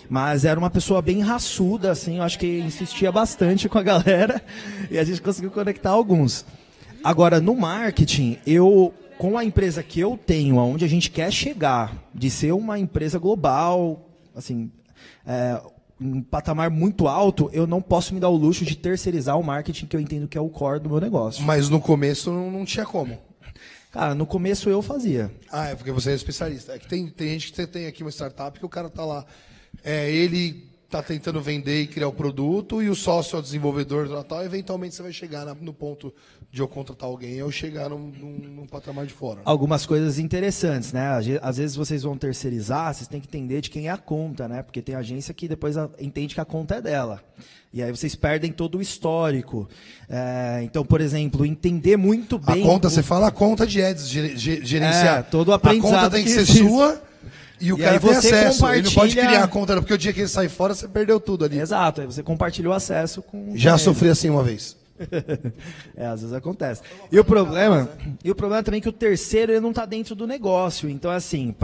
Speaker 4: Mas era uma pessoa bem raçuda, assim, eu acho que insistia bastante com a galera e a gente conseguiu conectar alguns. Agora, no marketing, eu com a empresa que eu tenho, aonde a gente quer chegar, de ser uma empresa global, assim, é, um patamar muito alto, eu não posso me dar o luxo de terceirizar o marketing que eu entendo que é o core do meu negócio.
Speaker 1: Mas no começo não, tinha como.
Speaker 4: Cara, no começo eu fazia.
Speaker 1: Ah, é porque você é especialista. É que tem, tem gente que tem aqui uma startup que o cara tá lá. É, ele está tentando vender e criar o produto e o sócio, o desenvolvedor do Natal, eventualmente você vai chegar no ponto de eu contratar alguém ou chegar num, num, num patamar de fora. Né?
Speaker 4: Algumas coisas interessantes, né? Às vezes vocês vão terceirizar, vocês têm que entender de quem é a conta, né? Porque tem agência que depois entende que a conta é dela. E aí vocês perdem todo o histórico. É, então, por exemplo, entender muito bem.
Speaker 1: A conta, o... você fala a conta de ads, gerenciar. É,
Speaker 4: todo o aprendizado.
Speaker 1: A conta tem que, que ser sua e o e cara tem acesso. Ele não pode criar a conta, porque o dia que ele sai fora, você perdeu tudo ali.
Speaker 4: Exato, aí você compartilha o acesso com.
Speaker 1: Já sofri assim uma vez.
Speaker 4: é, às vezes acontece. E o problema, e o problema também é que o terceiro ele não está dentro do negócio. Então, assim,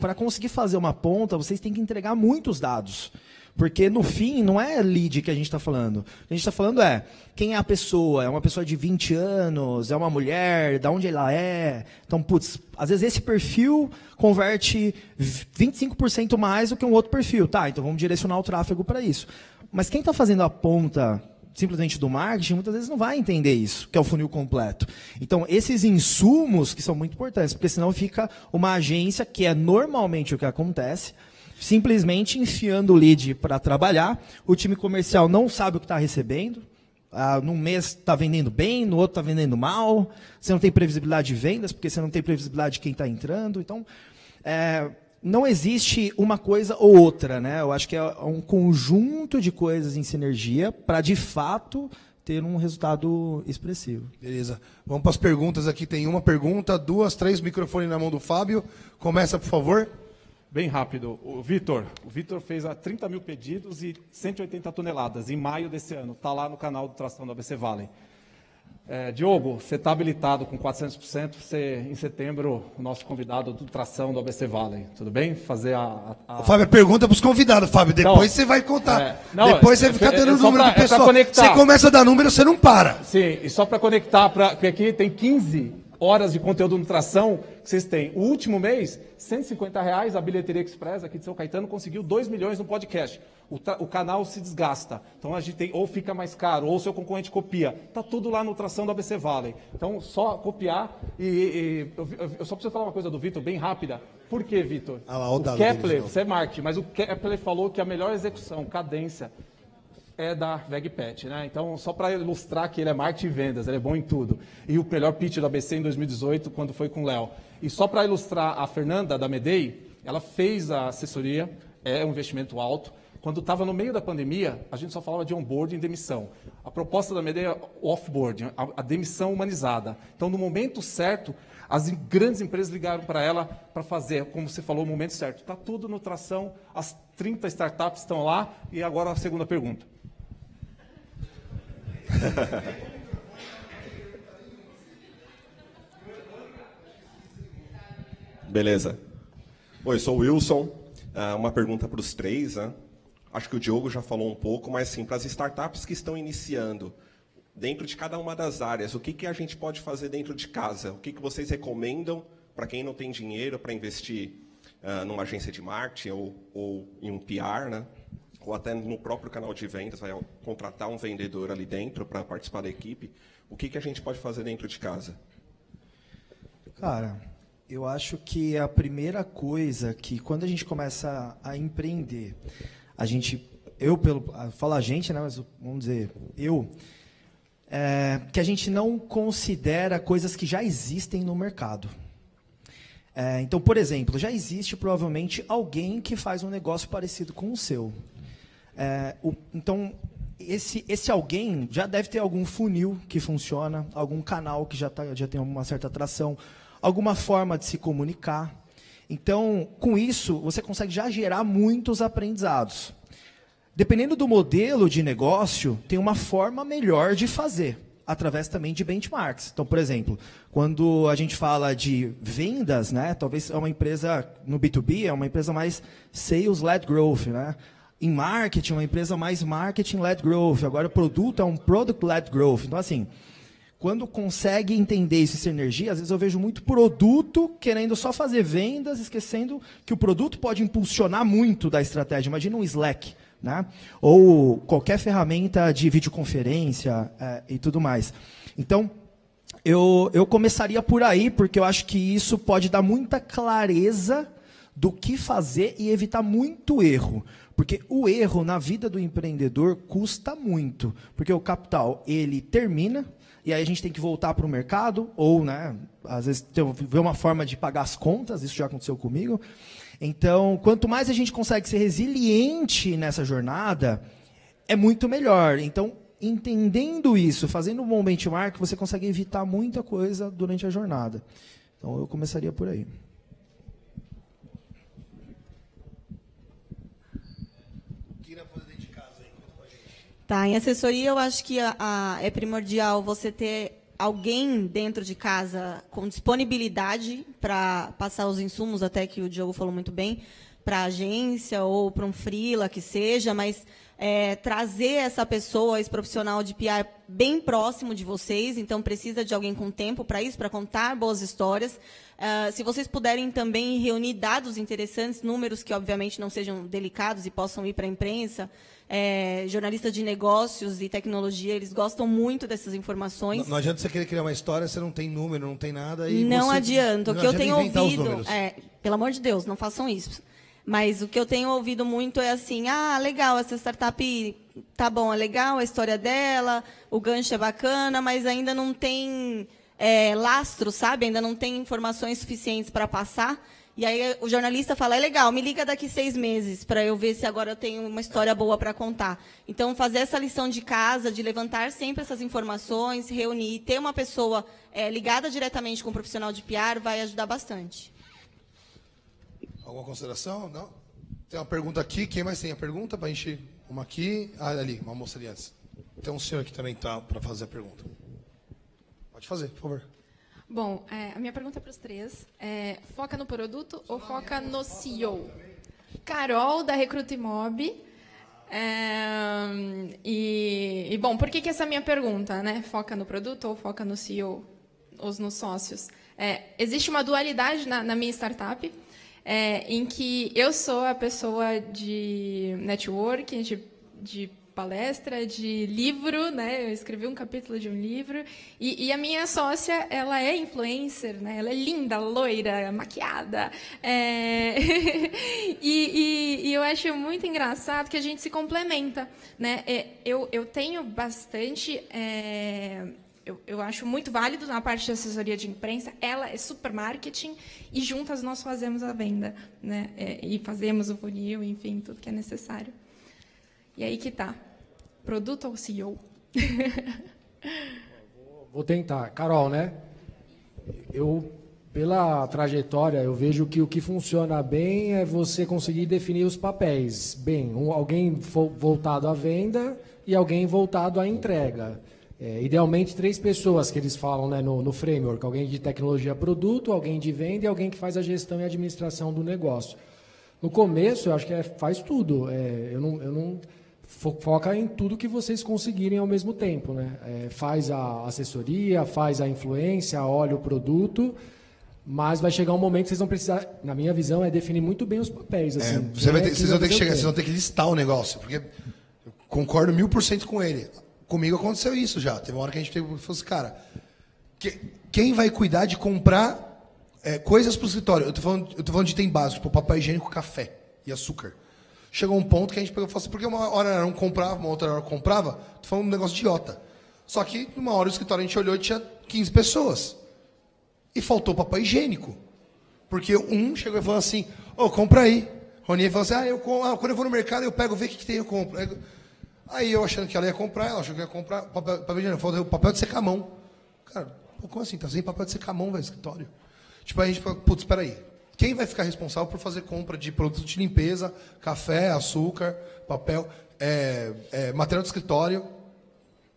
Speaker 4: para conseguir fazer uma ponta, vocês têm que entregar muitos dados. Porque no fim, não é lead que a gente está falando. O que a gente está falando é quem é a pessoa? É uma pessoa de 20 anos? É uma mulher? De onde ela é? Então, putz, às vezes esse perfil converte 25% mais do que um outro perfil. Tá, então vamos direcionar o tráfego para isso. Mas quem está fazendo a ponta simplesmente do marketing, muitas vezes não vai entender isso, que é o funil completo. Então, esses insumos que são muito importantes, porque senão fica uma agência, que é normalmente o que acontece, simplesmente enfiando o lead para trabalhar, o time comercial não sabe o que está recebendo, ah, num mês está vendendo bem, no outro está vendendo mal, você não tem previsibilidade de vendas, porque você não tem previsibilidade de quem está entrando. Então, é, não existe uma coisa ou outra. Né? Eu acho que é um conjunto de coisas em sinergia para, de fato, ter um resultado expressivo.
Speaker 1: Beleza. Vamos para as perguntas aqui. Tem uma pergunta, duas, três, microfone na mão do Fábio. Começa, por favor.
Speaker 8: Bem rápido. O Vitor, o Vitor fez a 30 mil pedidos e 180 toneladas em maio desse ano. Está lá no canal do Tração do ABC Valley. É, Diogo, você está habilitado com 400%. Você, em setembro, o nosso convidado do Tração do ABC Valley. Tudo bem? Fazer a. a, a...
Speaker 1: Fábio, pergunta para os convidados, Fábio. Depois você vai contar. É, não, Depois você é, fica dando é, número pra, do pessoal. você começa a dar número, você não para.
Speaker 8: Sim, e só para conectar, pra, porque aqui tem 15 horas de conteúdo no Tração que vocês têm. O último mês, 150 reais, a Bilheteria Express aqui de São Caetano conseguiu 2 milhões no podcast. O, o, canal se desgasta. Então a gente tem, ou fica mais caro, ou seu concorrente copia. Está tudo lá no Tração do ABC Valley. Então, só copiar e. e eu, eu, só preciso falar uma coisa do Vitor, bem rápida. Por que, Vitor? Ah, o Kepler, você é marketing, mas o Kepler falou que a melhor execução, cadência, é da VegPet, né? Então, só para ilustrar que ele é marketing e vendas, ele é bom em tudo. E o melhor pitch da ABC em 2018, quando foi com o Léo. E só para ilustrar, a Fernanda da Medei, ela fez a assessoria, é um investimento alto. Quando estava no meio da pandemia, a gente só falava de onboarding e demissão. A proposta da Medei é offboarding, a, a demissão humanizada. Então, no momento certo, as grandes empresas ligaram para ela para fazer, como você falou, o momento certo. Está tudo no tração, as 30 startups estão lá. E agora a segunda pergunta.
Speaker 9: Beleza. Oi, sou o Wilson. Uh, uma pergunta para os três. Né? Acho que o Diogo já falou um pouco, mas sim, para as startups que estão iniciando, dentro de cada uma das áreas, o que, que a gente pode fazer dentro de casa? O que, que vocês recomendam para quem não tem dinheiro para investir uh, numa agência de marketing ou, ou em um PR, né? Ou até no próprio canal de vendas, vai contratar um vendedor ali dentro para participar da equipe, o que, que a gente pode fazer dentro de casa?
Speaker 4: Cara, eu acho que a primeira coisa que quando a gente começa a empreender, a gente, eu pelo, fala a gente, né, mas vamos dizer, eu, é, que a gente não considera coisas que já existem no mercado. É, então, por exemplo, já existe provavelmente alguém que faz um negócio parecido com o seu. É, o, então, esse, esse alguém já deve ter algum funil que funciona, algum canal que já, tá, já tem uma certa atração, alguma forma de se comunicar. Então, com isso, você consegue já gerar muitos aprendizados. Dependendo do modelo de negócio, tem uma forma melhor de fazer, através também de benchmarks. Então, por exemplo, quando a gente fala de vendas, né, talvez é uma empresa no B2B, é uma empresa mais sales-led growth, né? Em marketing, uma empresa mais marketing-led growth. Agora, o produto é um product-led growth. Então, assim, quando consegue entender isso e sinergia, às vezes eu vejo muito produto querendo só fazer vendas, esquecendo que o produto pode impulsionar muito da estratégia. Imagina um Slack, né? ou qualquer ferramenta de videoconferência é, e tudo mais. Então, Eu, eu começaria por aí, porque eu acho que isso pode dar muita clareza do que fazer e evitar muito erro. Porque o erro na vida do empreendedor custa muito. Porque o capital, ele termina, e aí a gente tem que voltar para o mercado, ou, né, às vezes, ver uma forma de pagar as contas, isso já aconteceu comigo. Então, quanto mais a gente consegue ser resiliente nessa jornada, é muito melhor. Então, entendendo isso, fazendo um bom benchmark, você consegue evitar muita coisa durante a jornada. Então, eu começaria por aí.
Speaker 2: Tá, em assessoria eu acho que a, a, é primordial você ter alguém dentro de casa com disponibilidade para passar os insumos, até que o Diogo falou muito bem, para a agência ou para um freela que seja, mas é, trazer essa pessoa, esse profissional de PR bem próximo de vocês, então precisa de alguém com tempo para isso, para contar boas histórias. Uh, se vocês puderem também reunir dados interessantes, números que obviamente não sejam delicados e possam ir para a imprensa, é, jornalistas de negócios e tecnologia, eles gostam muito dessas informações.
Speaker 1: Não, não, adianta você querer criar uma história, você não tem número, não tem nada. E
Speaker 2: não
Speaker 1: você,
Speaker 2: adianta. O que eu tenho ouvido. É, pelo amor de Deus, não façam isso. Mas o que eu tenho ouvido muito é assim: ah, legal, essa startup tá bom, é legal a história dela, o gancho é bacana, mas ainda não tem é, lastro, sabe? Ainda não tem informações suficientes para passar. E aí o jornalista fala, é legal, me liga daqui seis meses para eu ver se agora eu tenho uma história boa para contar. Então, fazer essa lição de casa, de levantar sempre essas informações, reunir, ter uma pessoa é, ligada diretamente com um profissional de PR vai ajudar bastante.
Speaker 1: Alguma consideração? Não? Tem uma pergunta aqui. Quem mais tem a pergunta para encher? Uma aqui. Ah, ali, uma moça ali antes. Tem um senhor que também está para fazer a pergunta. Pode fazer, por favor.
Speaker 10: Bom, é, a minha pergunta é para os três. É, foca no produto ou foca no CEO? Carol, da Recruta. É, e, e, bom, por que, que essa é a minha pergunta? Né? Foca no produto ou foca no CEO? Ou nos sócios? É, existe uma dualidade na, na minha startup, é, em que eu sou a pessoa de networking, de, de palestra, de livro, né? Eu escrevi um capítulo de um livro e, e, a minha sócia, ela é influencer, né? Ela é linda, loira, maquiada, é... e, e, e, eu acho muito engraçado que a gente se complementa, né? É, eu, eu tenho bastante é... Eu, eu, acho muito válido na parte de assessoria de imprensa. Ela é super marketing e juntas nós fazemos a venda, né? É, e fazemos o funil, enfim, tudo que é necessário. E aí que tá. Produto ou CEO?
Speaker 3: Vou tentar. Carol, né? Eu, pela trajetória, eu vejo que o que funciona bem é você conseguir definir os papéis. Bem, um, alguém voltado à venda e alguém voltado à entrega. É, idealmente, três pessoas que eles falam né, no, no framework: alguém de tecnologia produto, alguém de venda e alguém que faz a gestão e administração do negócio. No começo, eu acho que é, faz tudo. É, eu, não, eu não foca em tudo que vocês conseguirem ao mesmo tempo, né? É, faz a assessoria, faz a influência, olha o produto, mas vai chegar um momento que vocês vão precisar, na minha visão, é definir muito bem os papéis. Assim,
Speaker 1: é, você vai ter, vocês, vão ter que chegar, vocês vão ter que listar o negócio, porque eu concordo mil por cento com ele. Comigo aconteceu isso já. Teve uma hora que a gente falou assim, cara, que, quem vai cuidar de comprar é, coisas para o escritório? Eu tô falando, eu tô falando de item básico, tipo papel higiênico, café e açúcar. Chegou um ponto que a gente pegou e falou assim, porque uma hora não comprava, uma outra hora comprava, tô falando um negócio idiota. Só que uma hora o escritório a gente olhou e tinha 15 pessoas. E faltou papel higiênico. Porque um chegou e falou assim, ô, oh, compra aí. Roninha falou assim, ah, eu, ah, quando eu vou no mercado eu pego, ver o que, que tem, eu compro. Aí eu achando que ela ia comprar, ela achou que ia comprar papel, papel higiênico. Falou, papel de secar a mão. Cara, como assim? Tá sem papel de secar a mão, velho, escritório. Tipo, a gente falou, putz, espera aí. Quem vai ficar responsável por fazer compra de produtos de limpeza, café, açúcar, papel, é, é, material de escritório?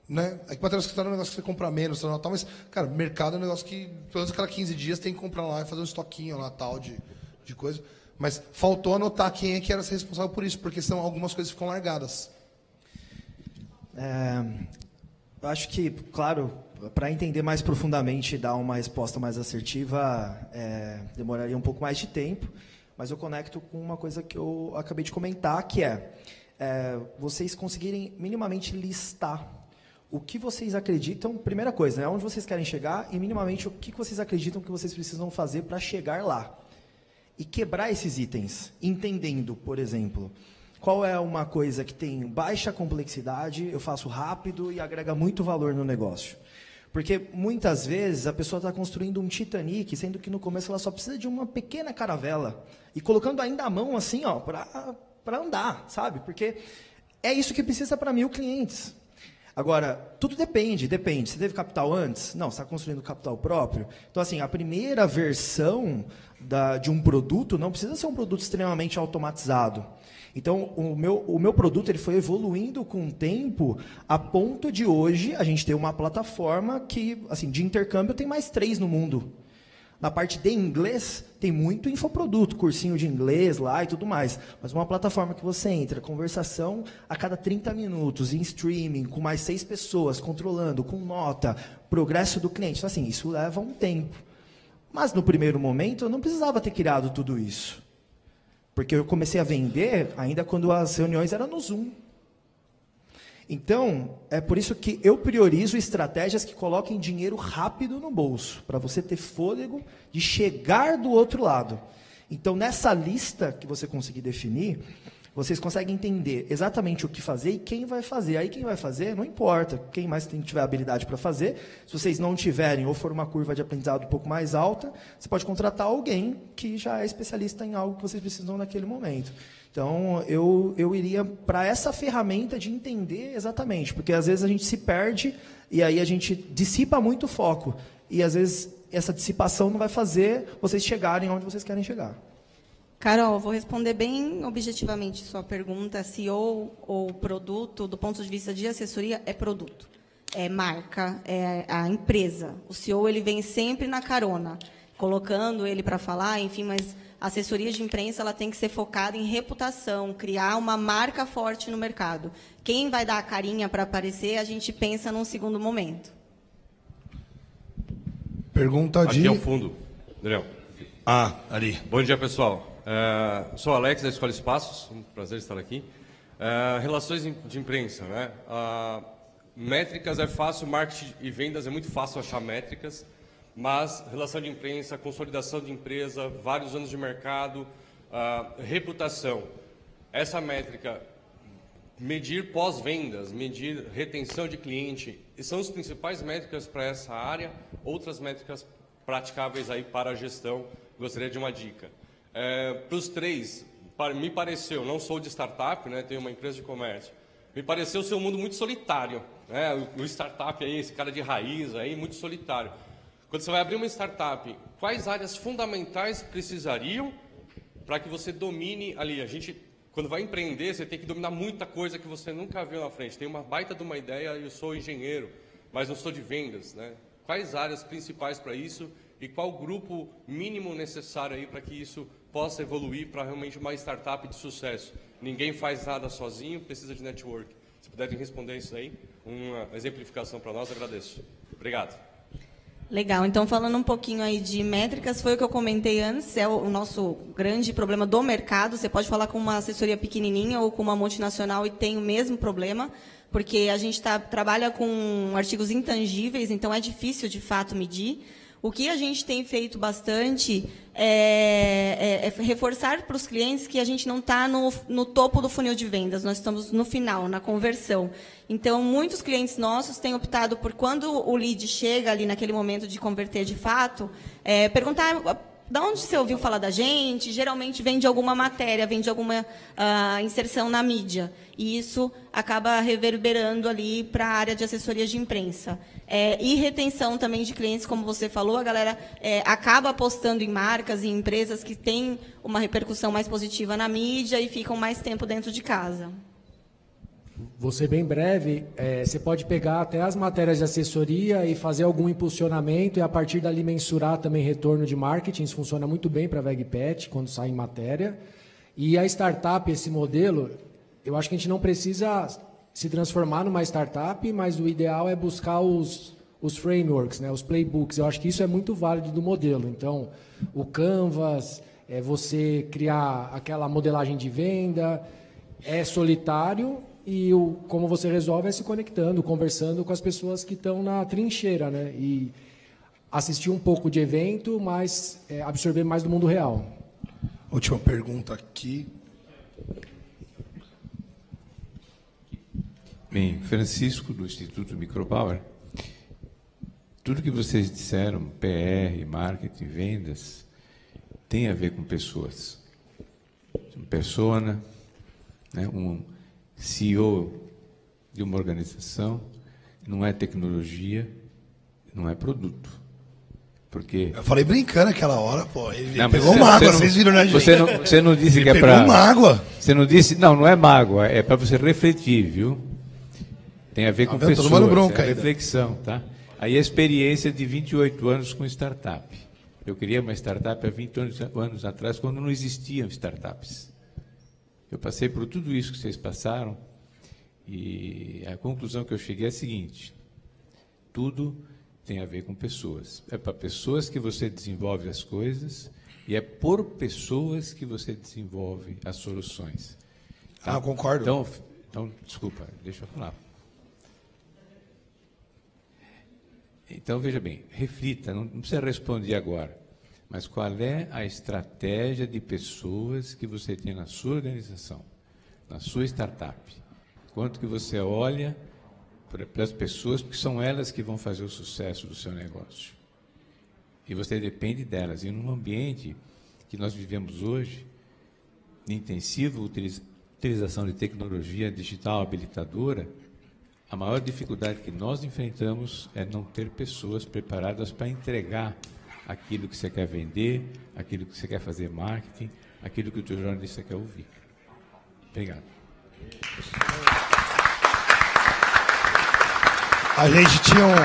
Speaker 1: Né? É que material de escritório é um negócio que você compra menos, tal, mas, cara, mercado é um negócio que, pelo menos a cada 15 dias, tem que comprar lá e fazer um estoquinho lá, tal, de, de coisa. Mas faltou anotar quem é que era responsável por isso, porque senão algumas coisas ficam largadas.
Speaker 4: É, acho que, claro, para entender mais profundamente e dar uma resposta mais assertiva, é, demoraria um pouco mais de tempo, mas eu conecto com uma coisa que eu acabei de comentar, que é, é vocês conseguirem minimamente listar o que vocês acreditam, primeira coisa, né, onde vocês querem chegar e minimamente o que vocês acreditam que vocês precisam fazer para chegar lá. E quebrar esses itens, entendendo, por exemplo, qual é uma coisa que tem baixa complexidade, eu faço rápido e agrega muito valor no negócio. Porque muitas vezes a pessoa está construindo um Titanic, sendo que no começo ela só precisa de uma pequena caravela. E colocando ainda a mão assim, ó, para andar, sabe? Porque é isso que precisa para mil clientes. Agora, tudo depende, depende. Você teve capital antes? Não, você está construindo capital próprio. Então, assim, a primeira versão da, de um produto não precisa ser um produto extremamente automatizado. Então, o meu, o meu produto ele foi evoluindo com o tempo, a ponto de hoje a gente ter uma plataforma que, assim, de intercâmbio tem mais três no mundo. Na parte de inglês, tem muito infoproduto, cursinho de inglês lá e tudo mais. Mas uma plataforma que você entra, conversação a cada 30 minutos, em streaming, com mais seis pessoas, controlando, com nota, progresso do cliente. Então, assim, isso leva um tempo. Mas no primeiro momento, eu não precisava ter criado tudo isso. Porque eu comecei a vender ainda quando as reuniões eram no Zoom. Então, é por isso que eu priorizo estratégias que coloquem dinheiro rápido no bolso, para você ter fôlego de chegar do outro lado. Então, nessa lista que você conseguir definir, vocês conseguem entender exatamente o que fazer e quem vai fazer. Aí quem vai fazer, não importa. Quem mais tiver habilidade para fazer, se vocês não tiverem ou for uma curva de aprendizado um pouco mais alta, você pode contratar alguém que já é especialista em algo que vocês precisam naquele momento. Então, eu, eu iria para essa ferramenta de entender exatamente, porque às vezes a gente se perde e aí a gente dissipa muito o foco. E às vezes essa dissipação não vai fazer vocês chegarem onde vocês querem chegar.
Speaker 2: Carol, vou responder bem objetivamente sua pergunta. CEO ou produto, do ponto de vista de assessoria, é produto. É marca, é a empresa. O CEO ele vem sempre na carona, colocando ele para falar, enfim, mas a assessoria de imprensa ela tem que ser focada em reputação, criar uma marca forte no mercado. Quem vai dar a carinha para aparecer, a gente pensa num segundo momento.
Speaker 1: Pergunta de.
Speaker 11: Aqui ao fundo, Daniel.
Speaker 1: Ah, ali.
Speaker 11: Bom dia, pessoal. Uh, sou Alex da Escola Espaços, um prazer estar aqui. Uh, relações de imprensa, né? Uh, métricas é fácil, marketing e vendas é muito fácil achar métricas mas relação de imprensa, consolidação de empresa, vários anos de mercado, reputação. Essa métrica, medir pós-vendas, medir retenção de cliente, são as principais métricas para essa área. Outras métricas praticáveis aí para a gestão, gostaria de uma dica. É, para os três, me pareceu, não sou de startup, né, tenho uma empresa de comércio, me pareceu ser um mundo muito solitário. Né? O, o startup aí, esse cara de raiz aí, muito solitário. Quando você vai abrir uma startup, quais áreas fundamentais precisariam para que você domine ali? A gente, quando vai empreender, você tem que dominar muita coisa que você nunca viu na frente. Tem uma baita de uma ideia, eu sou engenheiro, mas não sou de vendas, né? Quais áreas principais para isso e qual grupo mínimo necessário aí para que isso possa evoluir para realmente uma startup de sucesso? Ninguém faz nada sozinho, precisa de network. Se puderem responder isso aí, uma exemplificação para nós, agradeço. Obrigado.
Speaker 2: Legal. Então, falando um pouquinho aí de métricas, foi o que eu comentei antes, é o nosso grande problema do mercado. Você pode falar com uma assessoria pequenininha ou com uma multinacional e tem o mesmo problema, porque a gente tá, trabalha com artigos intangíveis, então é difícil, de fato, medir. O que a gente tem feito bastante é, é, é reforçar para os clientes que a gente não está no, no topo do funil de vendas, nós estamos no final, na conversão. Então, muitos clientes nossos têm optado por, quando o lead chega ali naquele momento de converter de fato, é, perguntar da onde você ouviu falar da gente? Geralmente vem de alguma matéria, vem de alguma uh, inserção na mídia. E isso acaba reverberando ali para a área de assessoria de imprensa. É, e retenção também de clientes, como você falou, a galera é, acaba apostando em marcas e empresas que têm uma repercussão mais positiva na mídia e ficam mais tempo dentro de casa.
Speaker 3: Ser bem breve. É, você pode pegar até as matérias de assessoria e fazer algum impulsionamento e a partir dali mensurar também retorno de marketing. Isso funciona muito bem para a VegPet quando sai em matéria. E a startup, esse modelo, eu acho que a gente não precisa se transformar numa startup, mas o ideal é buscar os, os frameworks, né, os playbooks. Eu acho que isso é muito válido do modelo. Então, o Canvas, é você criar aquela modelagem de venda, é solitário e o, como você resolve é se conectando, conversando com as pessoas que estão na trincheira, né? E assistir um pouco de evento, mas é, absorver mais do mundo real.
Speaker 1: Última pergunta aqui.
Speaker 12: Bem, Francisco, do Instituto Micropower. Tudo que vocês disseram, PR, marketing, vendas, tem a ver com pessoas. Uma persona, né, um CEO de uma organização, não é tecnologia, não é produto. Porque...
Speaker 1: Eu falei brincando aquela hora, pô. Ele não, pegou uma água, vocês viram na gente.
Speaker 12: Você não, você não disse ele que é para.
Speaker 1: uma água.
Speaker 12: Você não disse. Não, não é mágoa, é para você refletir, viu? Tem a ver com ah, pessoas. Bronca é reflexão, tá? Aí a experiência de 28 anos com startup. Eu queria uma startup há 20 anos, anos atrás, quando não existiam startups. Eu passei por tudo isso que vocês passaram e a conclusão que eu cheguei é a seguinte: tudo tem a ver com pessoas. É para pessoas que você desenvolve as coisas e é por pessoas que você desenvolve as soluções.
Speaker 1: Tá? Ah, concordo.
Speaker 12: Então, então, desculpa, deixa eu falar. Então, veja bem, reflita, não precisa responder agora, mas qual é a estratégia de pessoas que você tem na sua organização, na sua startup? Quanto que você olha para as pessoas, porque são elas que vão fazer o sucesso do seu negócio. E você depende delas. E num ambiente que nós vivemos hoje, de intensiva utilização de tecnologia digital habilitadora, a maior dificuldade que nós enfrentamos é não ter pessoas preparadas para entregar aquilo que você quer vender, aquilo que você quer fazer marketing, aquilo que o teu jornalista quer ouvir. Obrigado.
Speaker 1: A gente tinha um.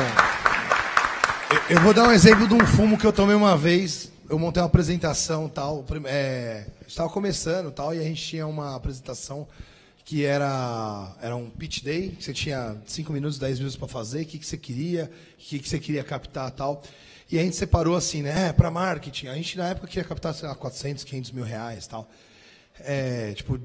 Speaker 1: Eu vou dar um exemplo de um fumo que eu tomei uma vez. Eu montei uma apresentação tal. É, estava começando tal, e a gente tinha uma apresentação que era, era um pitch day. Você tinha 5 minutos, 10 minutos para fazer, o que, que você queria, o que, que você queria captar tal. E a gente separou assim, né, para marketing. A gente na época queria captar, sei lá, 400, 500 mil reais tal é, tipo,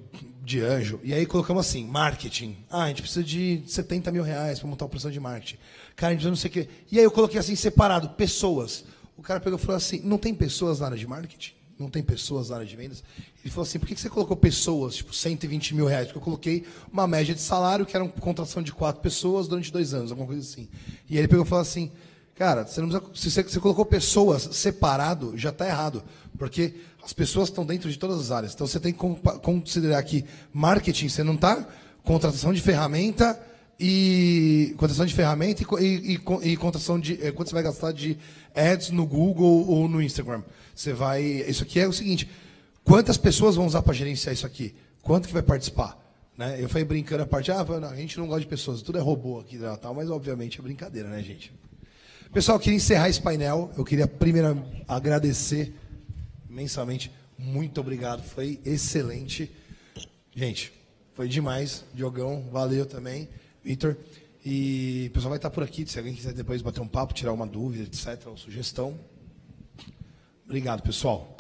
Speaker 1: de anjo. E aí colocamos assim, marketing. Ah, a gente precisa de 70 mil reais para montar uma operação de marketing. Cara, a gente precisa não sei o quê. E aí eu coloquei assim, separado, pessoas. O cara pegou e falou assim, não tem pessoas na área de marketing? Não tem pessoas na área de vendas? Ele falou assim, por que você colocou pessoas, tipo, 120 mil reais? Porque eu coloquei uma média de salário, que era uma contratação de quatro pessoas durante dois anos, alguma coisa assim. E aí ele pegou e falou assim, cara, você não precisa, se você, colocou pessoas separado, já está errado. Porque as pessoas estão dentro de todas as áreas. Então você tem que considerar que marketing, você não está contratação de ferramenta e contratação de ferramenta e, e, e, e contratação de é, quanto você vai gastar de ads no Google ou no Instagram. Você vai. Isso aqui é o seguinte: quantas pessoas vão usar para gerenciar isso aqui? Quanto que vai participar? Né? Eu falei brincando a parte, ah, a gente não gosta de pessoas, tudo é robô aqui, né, tal, mas obviamente é brincadeira, né, gente? Pessoal, eu queria encerrar esse painel. Eu queria primeiro agradecer imensamente. Muito obrigado, foi excelente. Gente, foi demais. Diogão, valeu também. Vitor. E o pessoal vai estar por aqui, se alguém quiser depois bater um papo, tirar uma dúvida, etc., ou sugestão. Obrigado, pessoal.